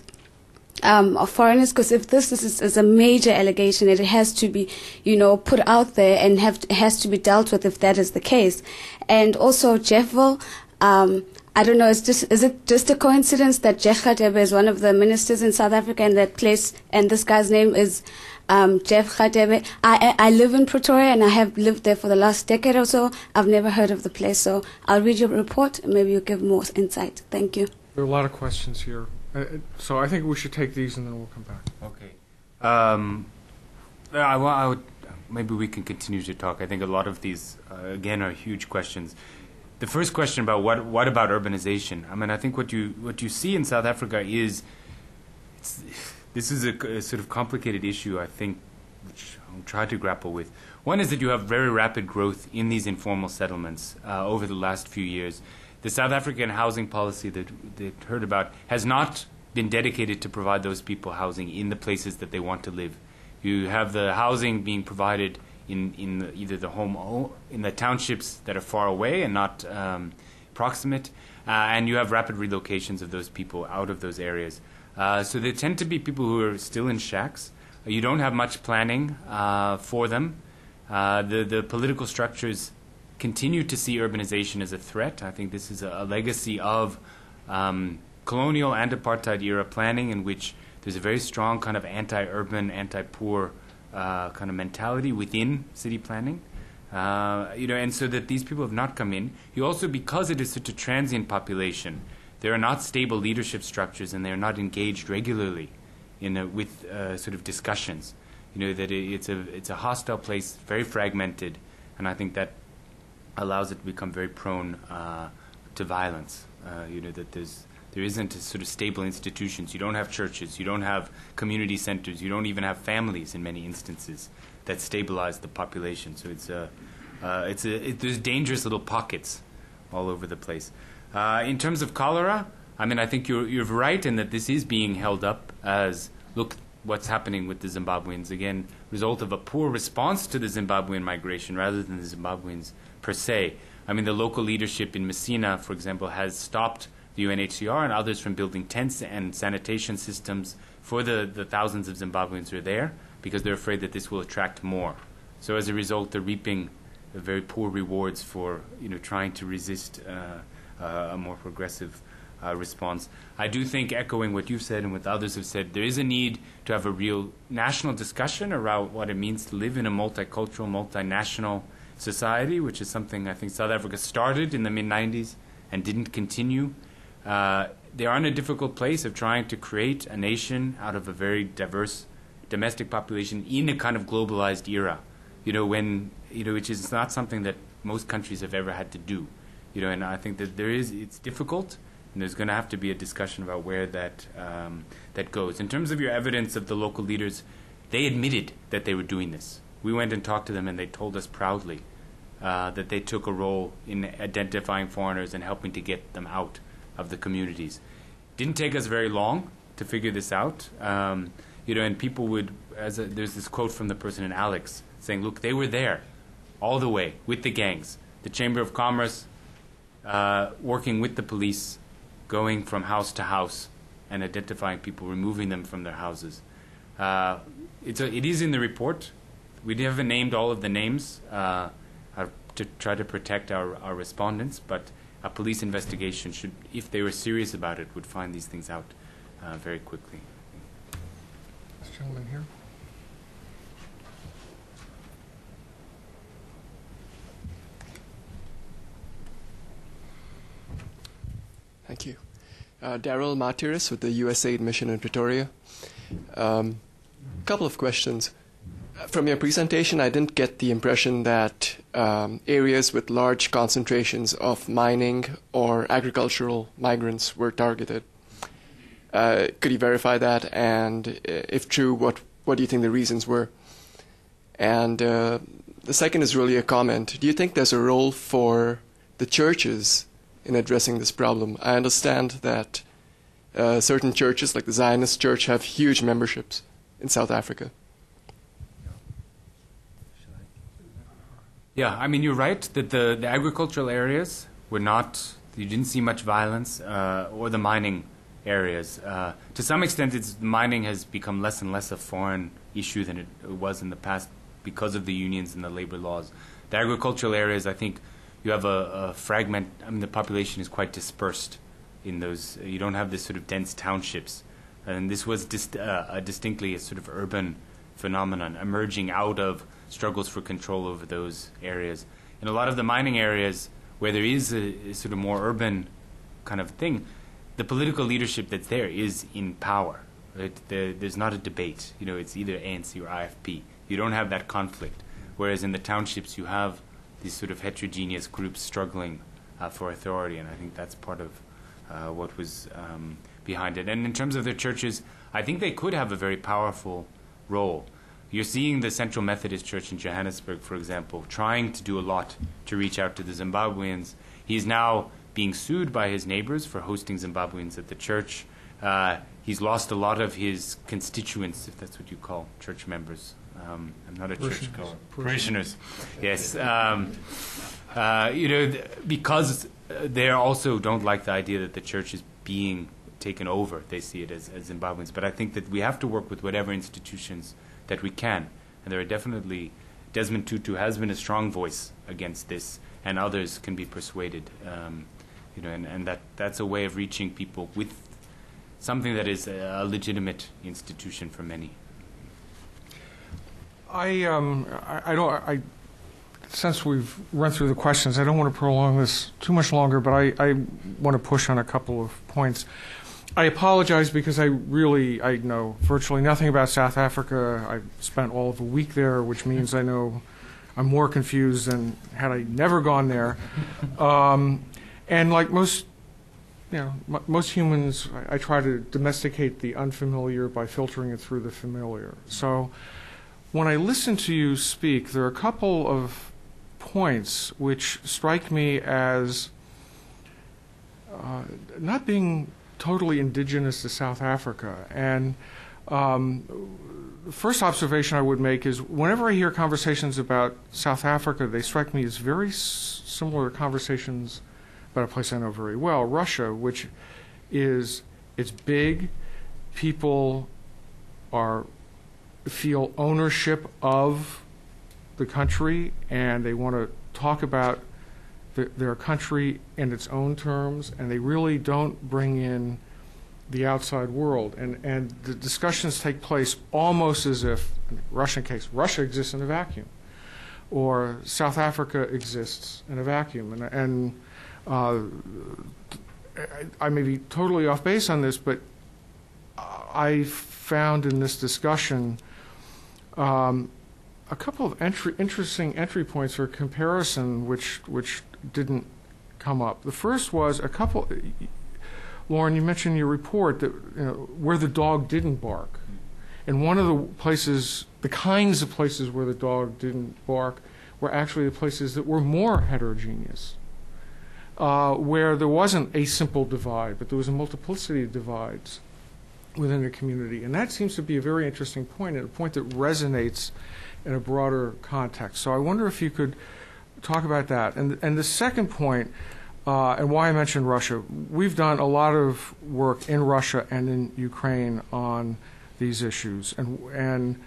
um, of foreigners because if this is, is, a major allegation, it has to be, you know, put out there and have has to be dealt with if that is the case. And also Jeffville, um, I don't know, is, is it just a coincidence that Jeff Radebe is one of the ministers in South Africa in that place, and this guy's name is um, Jeff Radebe? I, I live in Pretoria and I have lived there for the last decade or so. I've never heard of the place, so I'll read your report and maybe you'll give more insight. Thank you. There are a lot of questions here. Uh, so I think we should take these and then we'll come back. Okay. Um, I, wa- I would, maybe we can continue to talk. I think a lot of these, uh, again, are huge questions. The first question about what, what about urbanization? I mean, I think what you, what you see in South Africa is this is a, a sort of complicated issue, I think, which I'll try to grapple with. One is that you have very rapid growth in these informal settlements uh, over the last few years. The South African housing policy that that heard about has not been dedicated to provide those people housing in the places that they want to live. You have the housing being provided in, in the, either the home in the townships that are far away and not um, proximate, uh, and you have rapid relocations of those people out of those areas. Uh, so they tend to be people who are still in shacks. You don't have much planning uh, for them. Uh, the the political structures continue to see urbanization as a threat. I think this is a, a legacy of um, colonial and apartheid era planning, in which there's a very strong kind of anti-urban, anti-poor uh, kind of mentality within city planning. Uh, you know, and so that these people have not come in. You also, because it is such a transient population, there are not stable leadership structures, and they are not engaged regularly in a, with uh, sort of discussions. You know that it, it's a it's a hostile place, very fragmented, and I think that allows it to become very prone uh, to violence. Uh, you know that there's there isn't a sort of stable institutions. You don't have churches. You don't have community centers. You don't even have families in many instances that stabilize the population. So it's a uh, it's a it, there's dangerous little pockets all over the place. Uh, in terms of cholera, I mean, I think you're you're right in that this is being held up as look what's happening with the Zimbabweans again, result of a poor response to the Zimbabwean migration rather than the Zimbabweans per se. I mean, the local leadership in Messina, for example, has stopped the UNHCR and others from building tents and sanitation systems for the, the thousands of Zimbabweans who are there because they're afraid that this will attract more. So as a result, they're reaping very poor rewards for you know trying to resist uh, uh, a more progressive uh, response. I do think, echoing what you've said and what others have said, there is a need to have a real national discussion around what it means to live in a multicultural, multinational society, which is something I think South Africa started in the mid 90s and didn't continue. Uh, they are in a difficult place of trying to create a nation out of a very diverse domestic population in a kind of globalized era. You know, when you know, which is not something that most countries have ever had to do. You know, and I think that there is it's difficult, and there's going to have to be a discussion about where that um, that goes. In terms of your evidence of the local leaders, they admitted that they were doing this. We went and talked to them, and they told us proudly uh, that they took a role in identifying foreigners and helping to get them out of the communities. Didn't take us very long to figure this out. Um, you know, and people would, as a, there's this quote from the person in Alex saying, "Look, they were there, all the way with the gangs. The Chamber of Commerce, uh, working with the police, going from house to house and identifying people, removing them from their houses. Uh, it's a, it is in the report. We haven't named all of the names uh, to try to protect our, our respondents, but a police investigation should, if they were serious about it, would find these things out uh, very quickly. This gentleman here. Thank you. Uh, Daryl Martyris with the USAID mission in Pretoria. A um, couple of questions. From your presentation, I didn't get the impression that um, areas with large concentrations of mining or agricultural migrants were targeted. Uh, could you verify that? And uh, if true, what, what do you think the reasons were? And uh, the second is really a comment. Do you think there's a role for the churches in addressing this problem? I understand that uh, certain churches, like the Zionist Church, have huge memberships in South Africa. Yeah, I mean, you're right that the, the agricultural areas were not, you didn't see much violence, uh, or the mining areas. Uh, to some extent, it's, mining has become less and less a foreign issue than it was in the past because of the unions and the labor laws. The agricultural areas, I think, you have a, a fragment, I mean, the population is quite dispersed in those, you don't have this sort of dense townships. And this was dist- uh, a distinctly a sort of urban phenomenon emerging out of struggles for control over those areas. In a lot of the mining areas where there is a, a sort of more urban kind of thing, the political leadership that's there is in power. Right? The, there's not a debate. You know, it's either ANC or IFP. You don't have that conflict. Whereas in the townships, you have these sort of heterogeneous groups struggling uh, for authority, and I think that's part of uh, what was um, behind it. And in terms of the churches, I think they could have a very powerful role. You're seeing the Central Methodist Church in Johannesburg, for example, trying to do a lot to reach out to the Zimbabweans. He's now being sued by his neighbors for hosting Zimbabweans at the church. uh, he's lost a lot of his constituents, if that's what you call church members. Um, I'm not a church goer. Parishioners, yes. Um, uh, you know, th- because they also don't like the idea that the church is being taken over. They see it as, as Zimbabweans. But I think that we have to work with whatever institutions that we can. And there are definitely, Desmond Tutu has been a strong voice against this, and others can be persuaded. Um, you know, and, and that, that's a way of reaching people with something that is a, legitimate institution for many. I, um, I, I don't, I, since we've run through the questions, I don't want to prolong this too much longer, but I, I want to push on a couple of points. I apologize because I really, I know virtually nothing about South Africa. I spent all of a week there, which means I know I'm more confused than had I never gone there. Um, and like most, you know, most humans, I, I try to domesticate the unfamiliar by filtering it through the familiar. So when I listen to you speak, there are a couple of points which strike me as uh, not being totally indigenous to South Africa. And um, the first observation I would make is whenever I hear conversations about South Africa, they strike me as very s- similar to conversations about a place I know very well, Russia, which is it's big, people are feel ownership of the country and they want to talk about the, their country in its own terms and they really don't bring in the outside world. And, and the discussions take place almost as if in the Russian case Russia exists in a vacuum or South Africa exists in a vacuum. And, and uh, I, I may be totally off base on this but I found in this discussion um, a couple of entry, interesting entry points for comparison, which which didn't come up. The first was a couple. Loren, you mentioned in your report that you know, where the dog didn't bark, and one of the places, the kinds of places where the dog didn't bark, were actually the places that were more heterogeneous, uh, where there wasn't a simple divide, but there was a multiplicity of divides within a community. And that seems to be a very interesting point, and a point that resonates in a broader context. So I wonder if you could talk about that. And, and the second point, uh, and why I mentioned Russia, we've done a lot of work in Russia and in Ukraine on these issues. And, and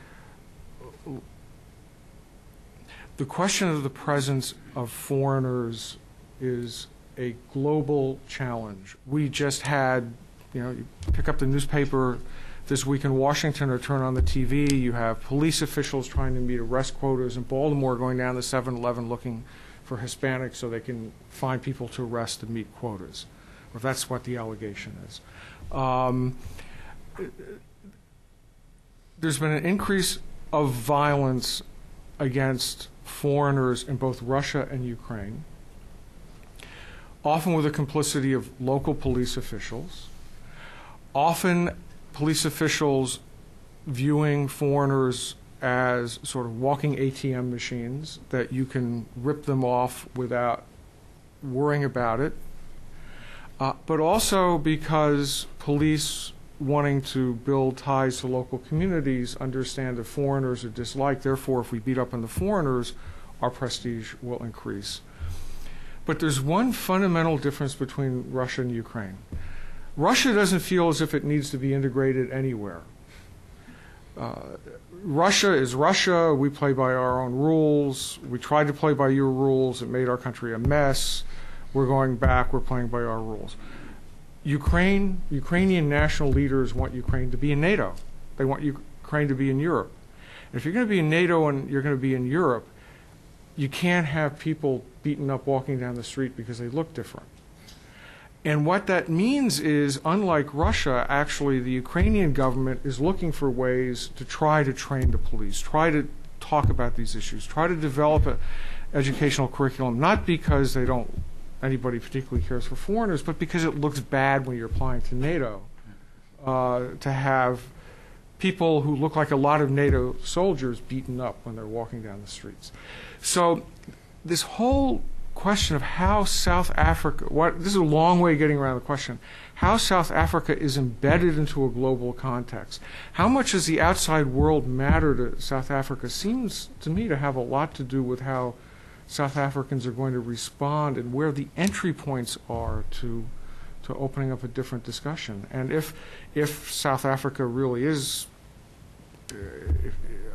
the question of the presence of foreigners is a global challenge. We just had you know, you pick up the newspaper this week in Washington or turn on the TV, you have police officials trying to meet arrest quotas in Baltimore going down to 7 Eleven looking for Hispanics so they can find people to arrest to meet quotas. Or that's what the allegation is. Um, there's been an increase of violence against foreigners in both Russia and Ukraine, often with the complicity of local police officials often police officials viewing foreigners as sort of walking ATM machines that you can rip them off without worrying about it. Uh, but also because police wanting to build ties to local communities understand that foreigners are disliked. Therefore, if we beat up on the foreigners, our prestige will increase. But there's one fundamental difference between Russia and Ukraine. Russia doesn't feel as if it needs to be integrated anywhere. Uh, Russia is Russia. We play by our own rules. We tried to play by your rules. It made our country a mess. We're going back. We're playing by our rules. Ukraine, Ukrainian national leaders want Ukraine to be in NATO. They want Ukraine to be in Europe. And if you're going to be in NATO and you're going to be in Europe, you can't have people beaten up walking down the street because they look different. And what that means is, unlike Russia, actually, the Ukrainian government is looking for ways to try to train the police, try to talk about these issues, try to develop an educational curriculum, not because they don't anybody particularly cares for foreigners, but because it looks bad when you're applying to NATO uh, to have people who look like a lot of NATO soldiers beaten up when they're walking down the streets. So this whole question of how South Africa, what, this is a long way getting around the question, how South Africa is embedded into a global context. How much does the outside world matter to South Africa seems to me to have a lot to do with how South Africans are going to respond and where the entry points are to to opening up a different discussion. And if if South Africa really is uh,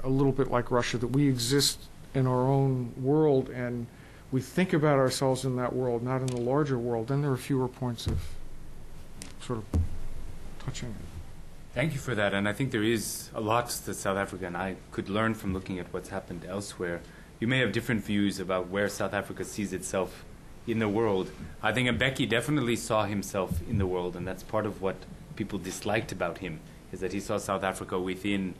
a little bit like Russia, that we exist in our own world and we think about ourselves in that world, not in the larger world, then there are fewer points of sort of touching it. Thank you for that. And I think there is a lot that South Africa and I could learn from looking at what's happened elsewhere. You may have different views about where South Africa sees itself in the world. I think Mbeki definitely saw himself in the world, and that's part of what people disliked about him, is that he saw South Africa within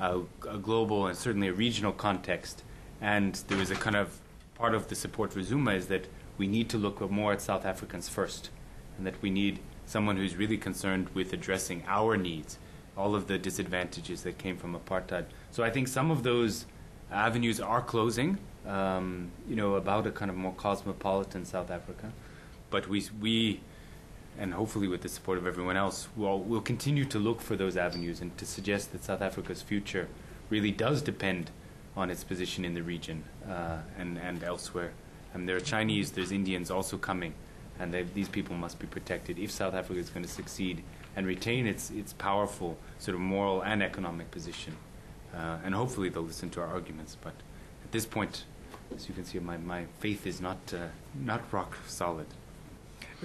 a, a global and certainly a regional context. And there was a kind of part of the support for Zuma is that we need to look more at South Africans first, and that we need someone who's really concerned with addressing our needs, all of the disadvantages that came from apartheid. So I think some of those avenues are closing, um, you know, about a kind of more cosmopolitan South Africa. But we, we, and hopefully with the support of everyone else, will will continue to look for those avenues and to suggest that South Africa's future really does depend on its position in the region uh, and, and elsewhere. And there are Chinese, there's Indians also coming, and these people must be protected if South Africa is going to succeed and retain its, its powerful sort of moral and economic position. Uh, and hopefully they'll listen to our arguments. But at this point, as you can see, my, my faith is not, uh, not rock solid.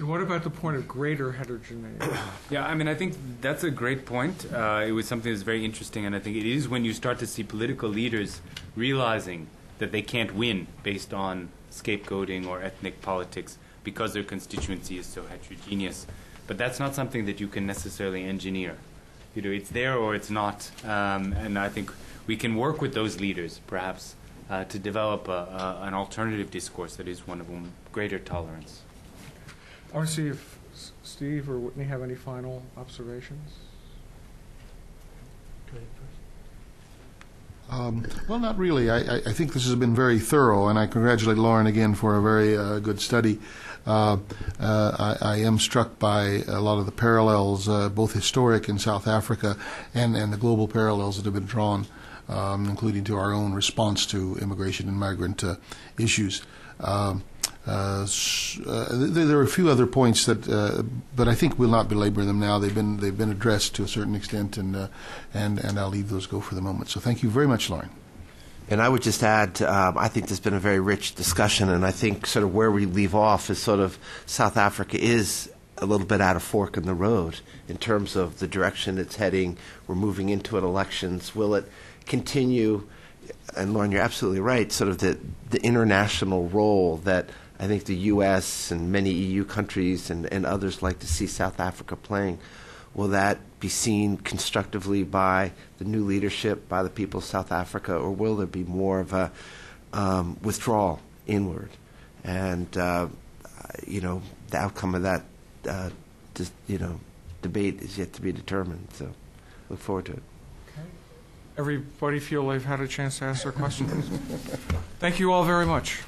And what about the point of greater heterogeneity? (coughs) Yeah, I mean, I think that's a great point. Uh, it was something that's very interesting, and I think it is when you start to see political leaders realizing that they can't win based on scapegoating or ethnic politics because their constituency is so heterogeneous. But that's not something that you can necessarily engineer. You know, it's there or it's not, um, and I think we can work with those leaders, perhaps, uh, to develop a, a, an alternative discourse that is one of greater tolerance. I want to see if S- Steve or Whitney have any final observations. Um, well, not really. I, I, I think this has been very thorough, and I congratulate Loren again for a very uh, good study. Uh, uh, I, I am struck by a lot of the parallels, uh, both historic in South Africa and, and the global parallels that have been drawn, um, including to our own response to immigration and migrant uh, issues. Um, uh, uh, there, are a few other points that, uh, but I think we'll not belabor them now. They've been they've been addressed to a certain extent, and uh, and and I'll leave those go for the moment. So thank you very much, Loren. And I would just add, um, I think there's been a very rich discussion, and I think sort of where we leave off is sort of South Africa is a little bit at a fork in the road in terms of the direction it's heading. We're moving into an elections. Will it continue? And Loren, you're absolutely right. Sort of the the international role that I think the U.S. and many EU countries and, and others like to see South Africa playing. Will that be seen constructively by the new leadership, by the people of South Africa, or will there be more of a um, withdrawal inward? And uh, you know, the outcome of that, uh, dis- you know, debate is yet to be determined. So, look forward to it. Okay. Everybody feel they've had a chance to ask their questions? Thank you all very much.